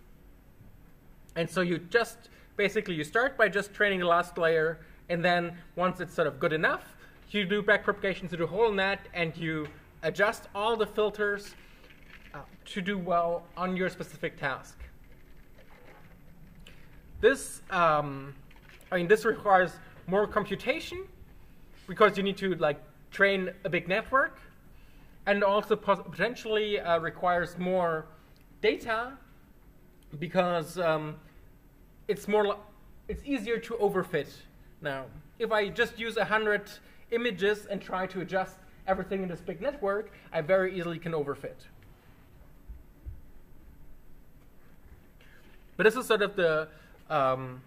Speaker 1: And so you just basically you start by just training the last layer, and then once it's sort of good enough, you do backpropagation through the whole net, and you adjust all the filters uh, to do well on your specific task. This, um, I mean, this requires more computation because you need to like train a big network, and also potentially uh, requires more data because um, it's more it's easier to overfit now. If I just use a hundred images and try to adjust everything in this big network, I very easily can overfit. But this is sort of the um,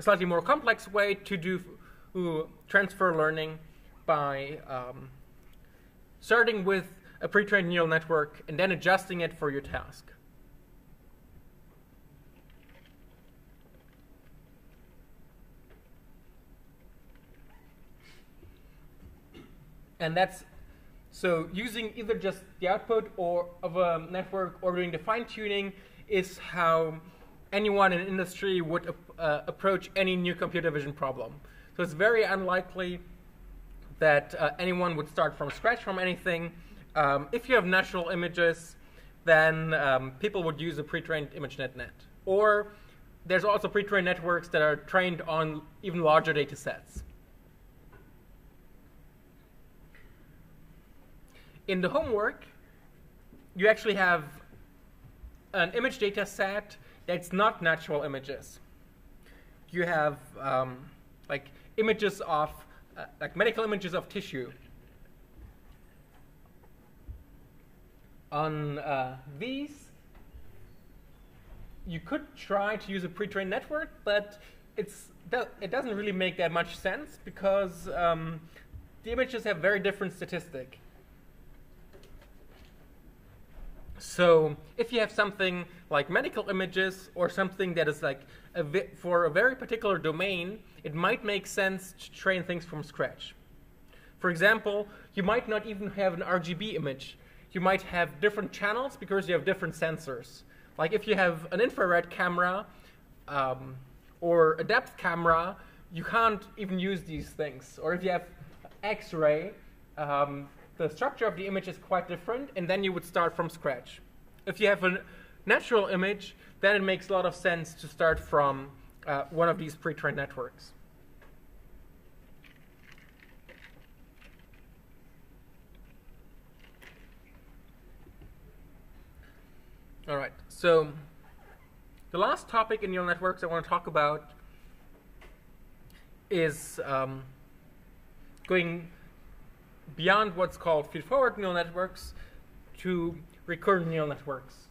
Speaker 1: slightly more complex way to do transfer learning by um, starting with a pre-trained neural network and then adjusting it for your task. And that's so using either just the output or of a network or doing the fine tuning is how anyone in industry would uh, approach any new computer vision problem. So it's very unlikely that uh, anyone would start from scratch from anything. Um, if you have natural images, then um, people would use a pre-trained ImageNet net. Or there's also pre-trained networks that are trained on even larger data sets. In the homework, you actually have an image data set that's not natural images. You have um, like images of, uh, like medical images of tissue. On uh, these, you could try to use a pre-trained network, but it's it doesn't really make that much sense because um, the images have very different statistic. So if you have something like medical images or something that is like a for a very particular domain, it might make sense to train things from scratch. For example, you might not even have an RGB image. You might have different channels because you have different sensors. Like if you have an infrared camera um, or a depth camera, you can't even use these things. Or if you have X-ray, um, the structure of the image is quite different, and then you would start from scratch. If you have a natural image, then it makes a lot of sense to start from uh, one of these pre-trained networks. All right, so the last topic in neural networks I want to talk about is um, going beyond what's called feed-forward neural networks to recurrent neural networks,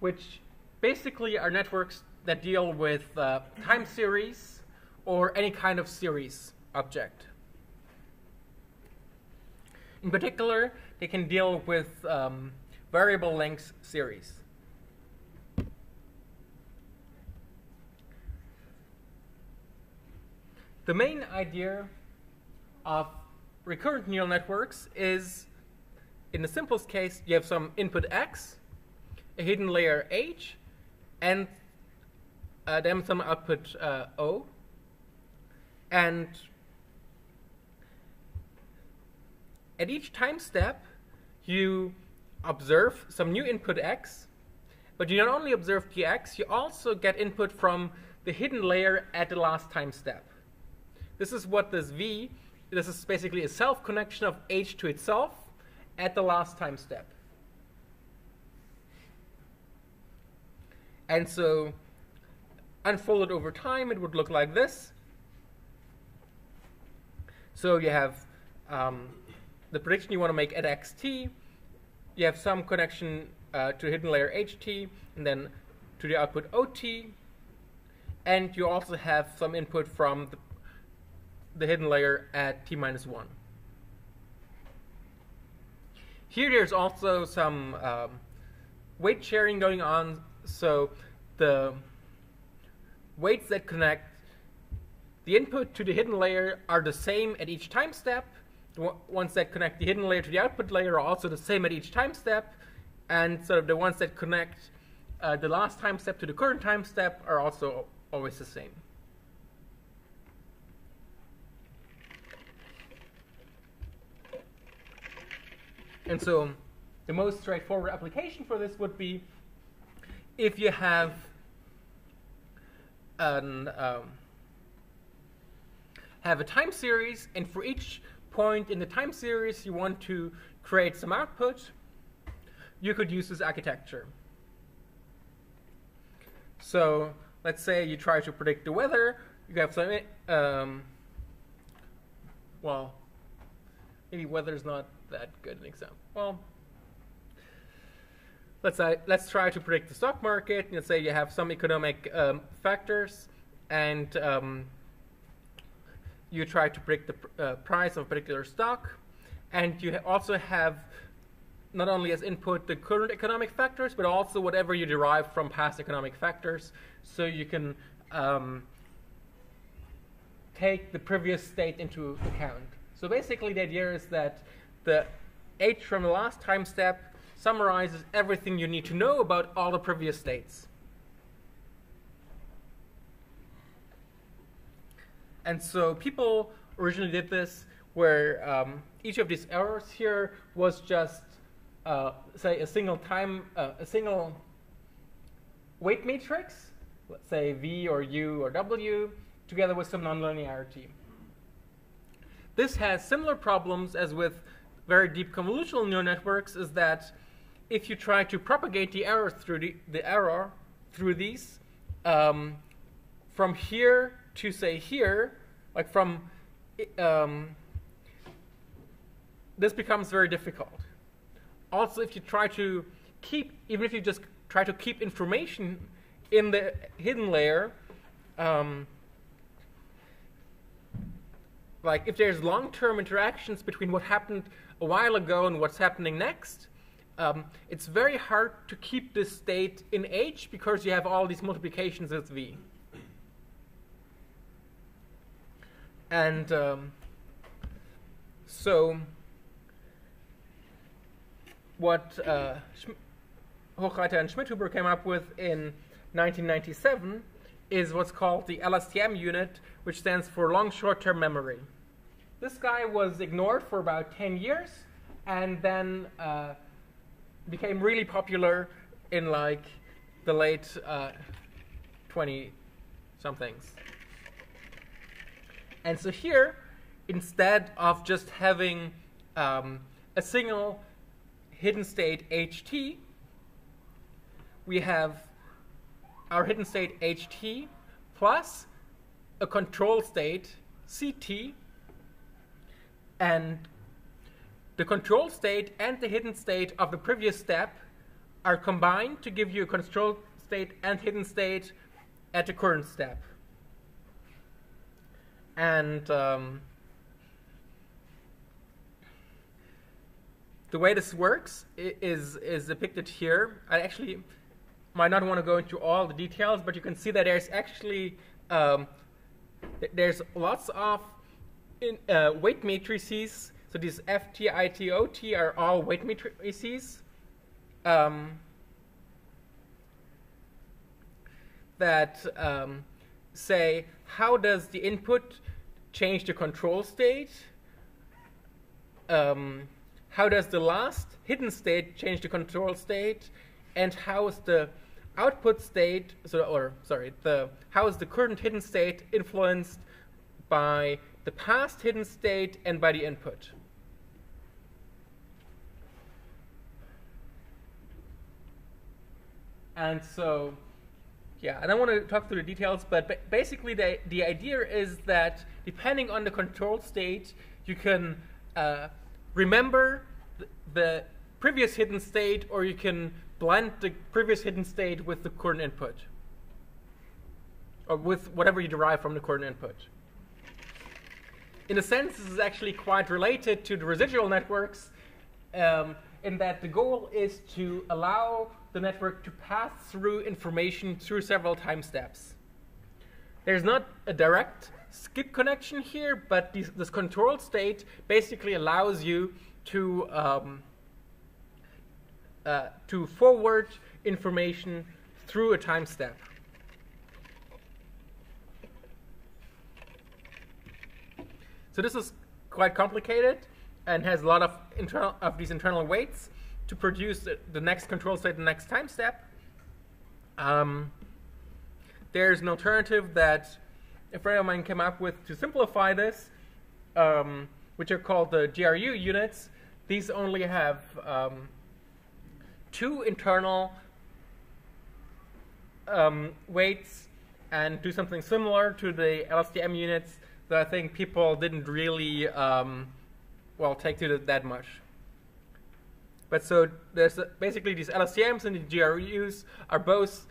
Speaker 1: which basically are networks that deal with uh, time series or any kind of series object. In particular, they can deal with um, variable length series. The main idea of recurrent neural networks is, in the simplest case, you have some input x, a hidden layer h, and uh, then some output uh, o. And at each time step, you observe some new input x, but you not only observe the x, you also get input from the hidden layer at the last time step. This is what this v this is basically a self-connection of H to itself at the last time step. And so unfolded over time, it would look like this. So you have um, the prediction you want to make at xt. You have some connection uh, to hidden layer ht, and then to the output ot. And you also have some input from the the hidden layer at t minus 1. Here there's also some um, weight sharing going on, so the weights that connect the input to the hidden layer are the same at each time step. The ones that connect the hidden layer to the output layer are also the same at each time step. And so the ones that connect uh, the last time step to the current time step are also always the same. And so the most straightforward application for this would be if you have an um, have a time series, and for each point in the time series you want to create some output, you could use this architecture. So let's say you try to predict the weather. You have some, um, well, maybe weather is not that good an example. Well, let's say let's try to predict the stock market. Let's say you have some economic um, factors, and um, you try to predict the pr uh, price of a particular stock, and you ha also have not only as input the current economic factors, but also whatever you derive from past economic factors, so you can um, take the previous state into account. So basically, the idea is that the h from the last time step summarizes everything you need to know about all the previous states. And so people originally did this where um, each of these errors here was just, uh, say, a single time, uh, a single weight matrix, let's say V or U or W, together with some nonlinearity. This has similar problems as with very deep convolutional neural networks is that if you try to propagate the error through the, the error through these, um, from here to say here, like from, um, this becomes very difficult. Also, if you try to keep, even if you just try to keep information in the hidden layer, um, like if there's long-term interactions between what happened a while ago and what's happening next, um, it's very hard to keep this state in H because you have all these multiplications with V. And um, so what uh, Hochreiter and Schmidhuber came up with in 1997 is what's called the LSTM unit, which stands for long short-term memory. This guy was ignored for about 10 years and then uh, became really popular in like the late uh, 20 somethings. And so here, instead of just having um, a single hidden state ht, we have our hidden state ht plus a control state ct, and the control state and the hidden state of the previous step are combined to give you a control state and hidden state at the current step. And um, the way this works is, is depicted here. I actually might not want to go into all the details, but you can see that there's actually um, there's lots of in, uh, weight matrices. So these F, T, I, T, O, T are all weight matrices um, that um, say how does the input change the control state? Um, how does the last hidden state change the control state? And how is the output state, so, or sorry, the how is the current hidden state influenced by the past hidden state and by the input? And so, yeah, I don't want to talk through the details, but basically the, the idea is that depending on the control state, you can uh, remember the, the previous hidden state or you can blend the previous hidden state with the current input or with whatever you derive from the current input. In a sense, this is actually quite related to the residual networks um, in that the goal is to allow the network to pass through information through several time steps. There's not a direct skip connection here, but this, this control state basically allows you to um, uh, to forward information through a time step. So this is quite complicated and has a lot of internal of these internal weights to produce the, the next control state, the next time step. Um, there's an alternative that a friend of mine came up with to simplify this, um, which are called the GRU units. These only have um, two internal um, weights and do something similar to the LSTM units that I think people didn't really, um, well, take to that much. But so there's basically these LSTMs and the GRUs are both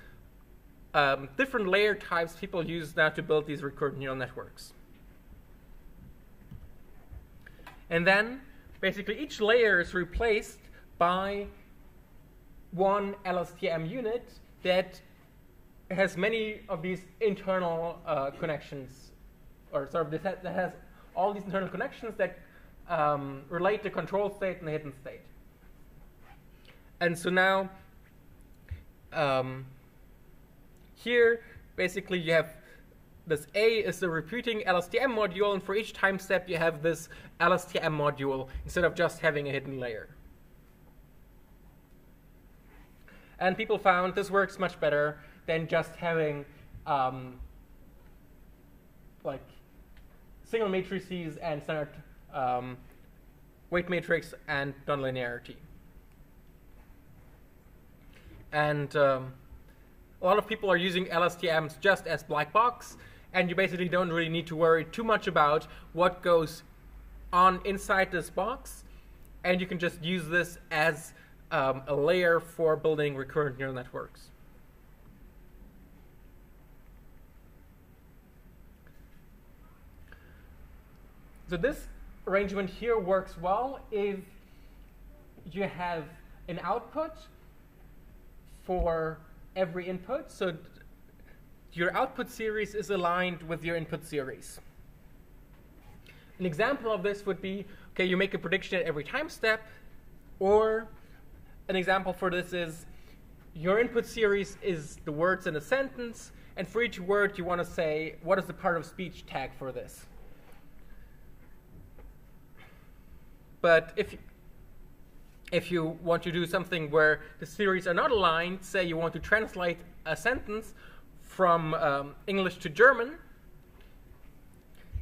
Speaker 1: um, different layer types people use now to build these recurrent neural networks. And then basically each layer is replaced by one LSTM unit that has many of these internal uh, connections, or sort of that has all these internal connections that um, relate the control state and the hidden state. And so now, um, here, basically you have this A is the repeating LSTM module, and for each time step you have this LSTM module instead of just having a hidden layer. And people found this works much better than just having um, like single matrices and standard um, weight matrix and nonlinearity. And um, a lot of people are using LSTMs just as black box, and you basically don't really need to worry too much about what goes on inside this box, and you can just use this as um, a layer for building recurrent neural networks. So this arrangement here works well if you have an output for every input. So your output series is aligned with your input series. An example of this would be, okay, you make a prediction at every time step, or an example for this is your input series is the words in a sentence, and for each word you want to say, what is the part of speech tag for this? But if if you want to do something where the series are not aligned, say you want to translate a sentence from um, English to German,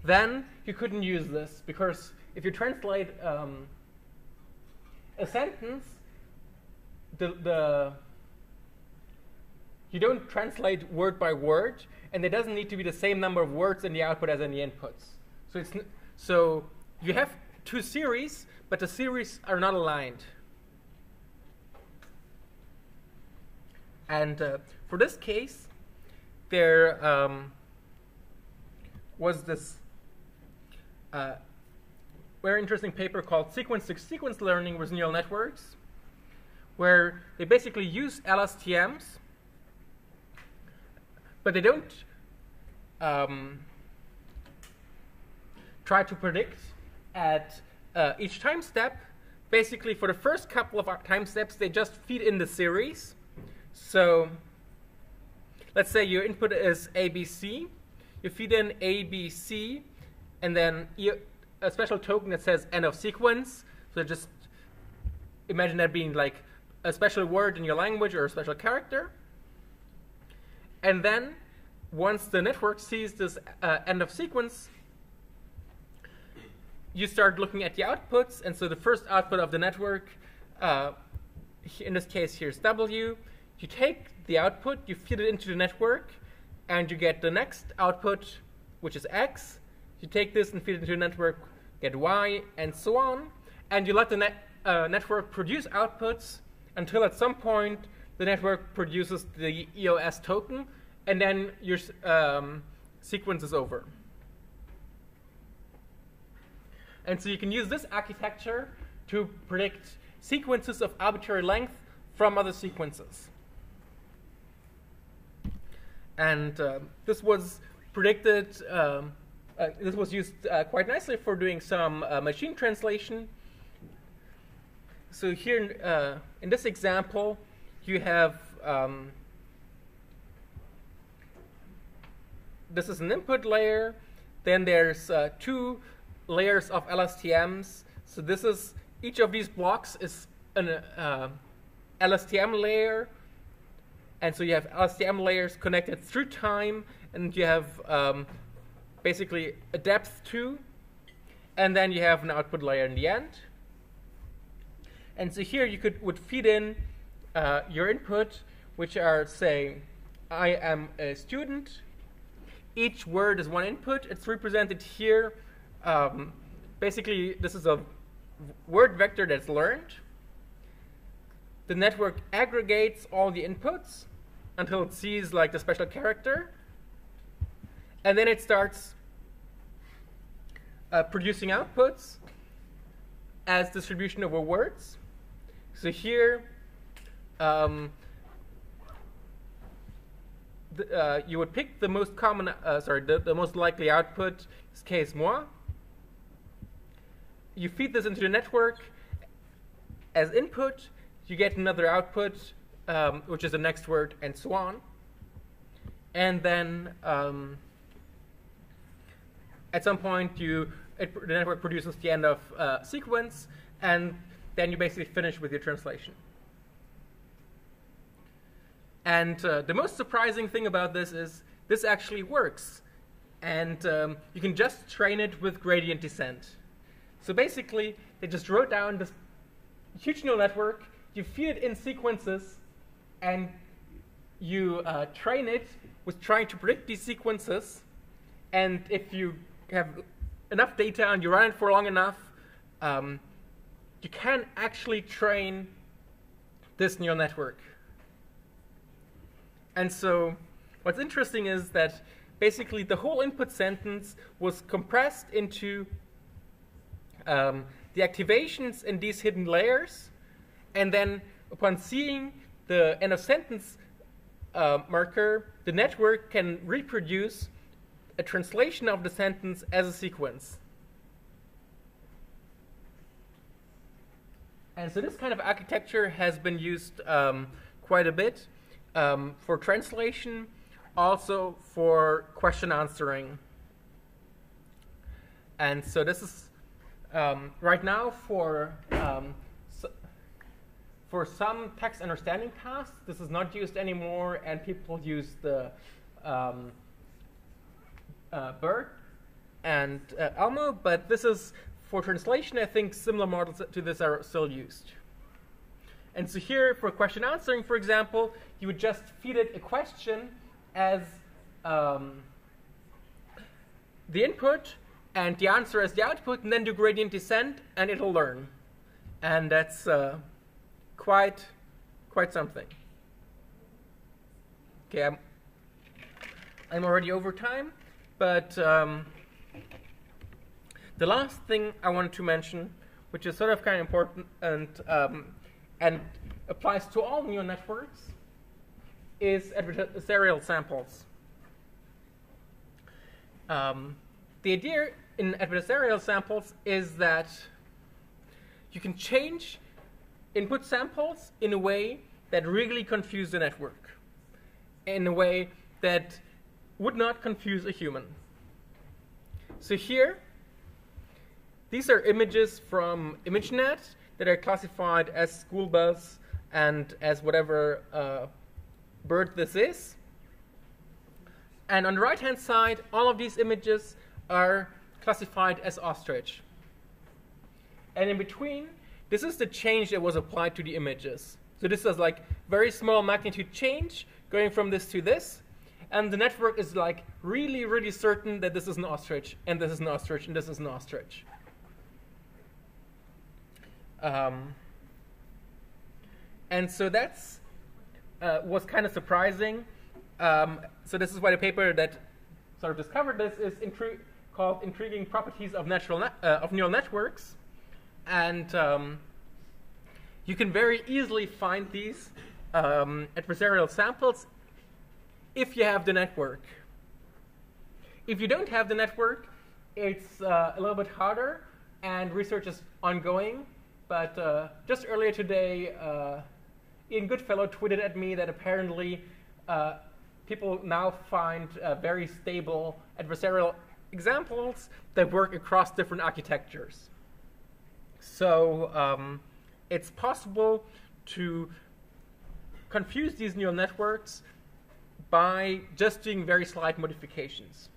Speaker 1: then you couldn't use this because if you translate um, a sentence, the, the you don't translate word by word, and there doesn't need to be the same number of words in the output as in the inputs. So it's so you have two series, but the series are not aligned. And uh, for this case, there um, was this uh, very interesting paper called Sequence to Sequence Learning with Neural Networks, where they basically use LSTMs, but they don't um, try to predict at uh, each time step. Basically, for the first couple of time steps, they just feed in the series. So let's say your input is ABC. You feed in ABC, and then a special token that says end of sequence. So just imagine that being like a special word in your language or a special character. And then once the network sees this uh, end of sequence, you start looking at the outputs. And so the first output of the network, uh, in this case, here's W. You take the output, you feed it into the network, and you get the next output, which is X. You take this and feed it into the network, get Y, and so on. And you let the net, uh, network produce outputs until at some point the network produces the EOS token, and then your um, sequence is over. And so you can use this architecture to predict sequences of arbitrary length from other sequences. And uh, this was predicted, um, uh, this was used uh, quite nicely for doing some uh, machine translation. So here uh, in this example, you have um, this is an input layer. Then there's uh, two layers of LSTMs. So this is, each of these blocks is an uh, LSTM layer. And so you have LSTM layers connected through time, and you have um, basically a depth too. And then you have an output layer in the end. And so here you could would feed in uh, your input, which are say, I am a student. Each word is one input. It's represented here um, basically, this is a word vector that's learned. The network aggregates all the inputs until it sees like the special character. And then it starts uh, producing outputs as distribution over words. So here, um, the, uh, you would pick the most common, uh, sorry, the, the most likely output, is case moi, you feed this into the network as input, you get another output, um, which is the next word, and so on. And then um, at some point, you it, the network produces the end of uh, sequence, and then you basically finish with your translation. And uh, the most surprising thing about this is this actually works. And um, you can just train it with gradient descent. So basically, they just wrote down this huge neural network, you feed it in sequences, and you uh, train it with trying to predict these sequences. And if you have enough data and you run it for long enough, um, you can actually train this neural network. And so what's interesting is that basically the whole input sentence was compressed into um, the activations in these hidden layers. And then upon seeing the end of sentence uh, marker, the network can reproduce a translation of the sentence as a sequence. And so this kind of architecture has been used um, quite a bit um, for translation, also for question answering. And so this is um, right now for um, so for some text understanding tasks. This is not used anymore, and people use the um, uh, BERT and uh, ELMo. But this is for translation. I think similar models to this are still used. And so here, for question answering, for example, you would just feed it a question as um, the input and the answer as the output, and then do gradient descent, and it'll learn. And that's uh, quite, quite something. Okay, I'm, I'm already over time, but um, the last thing I wanted to mention, which is sort of kind of important and um, and applies to all neural networks, is adversarial samples. Um, the idea in adversarial samples is that you can change input samples in a way that really confuse the network, in a way that would not confuse a human. So here, these are images from ImageNet that are classified as school bus and as whatever uh, bird this is. And on the right-hand side, all of these images are classified as ostrich. And in between, this is the change that was applied to the images. So this is like very small magnitude change going from this to this. And the network is like really, really certain that this is an ostrich, and this is an ostrich, and this is an ostrich. Um, and so that's uh, was kind of surprising. Um, so this is why the paper that sort of discovered this is intri- called "Intriguing Properties of Natural uh, of Neural Networks," and um, you can very easily find these um, adversarial samples if you have the network. If you don't have the network, it's uh, a little bit harder, and research is ongoing. But uh, just earlier today, uh, Ian Goodfellow tweeted at me that apparently uh, people now find very stable adversarial examples that work across different architectures. So um, it's possible to confuse these neural networks by just doing very slight modifications.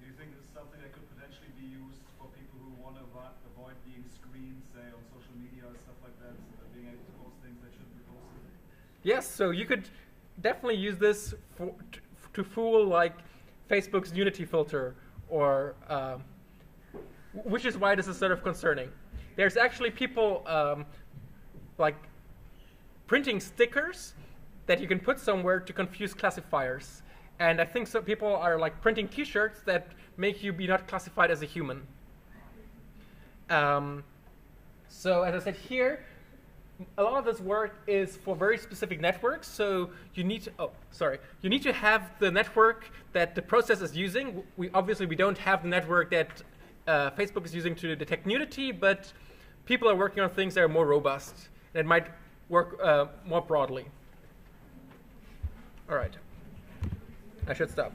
Speaker 7: Do you think this is something that could potentially be used for people who want to avoid being screened, say on social media or stuff like that, being able to post things that shouldn't be posted?
Speaker 1: Yes, so you could definitely use this for, to, to fool like Facebook's nudity filter, or um, which is why this is sort of concerning. There's actually people um, like printing stickers that you can put somewhere to confuse classifiers. And I think some people are like printing T-shirts that make you be not classified as a human. Um, so as I said here, a lot of this work is for very specific networks. So you need to, oh, sorry, you need to have the network that the process is using. We obviously we don't have the network that uh, Facebook is using to detect nudity, but people are working on things that are more robust and it might work uh, more broadly. All right, I should stop.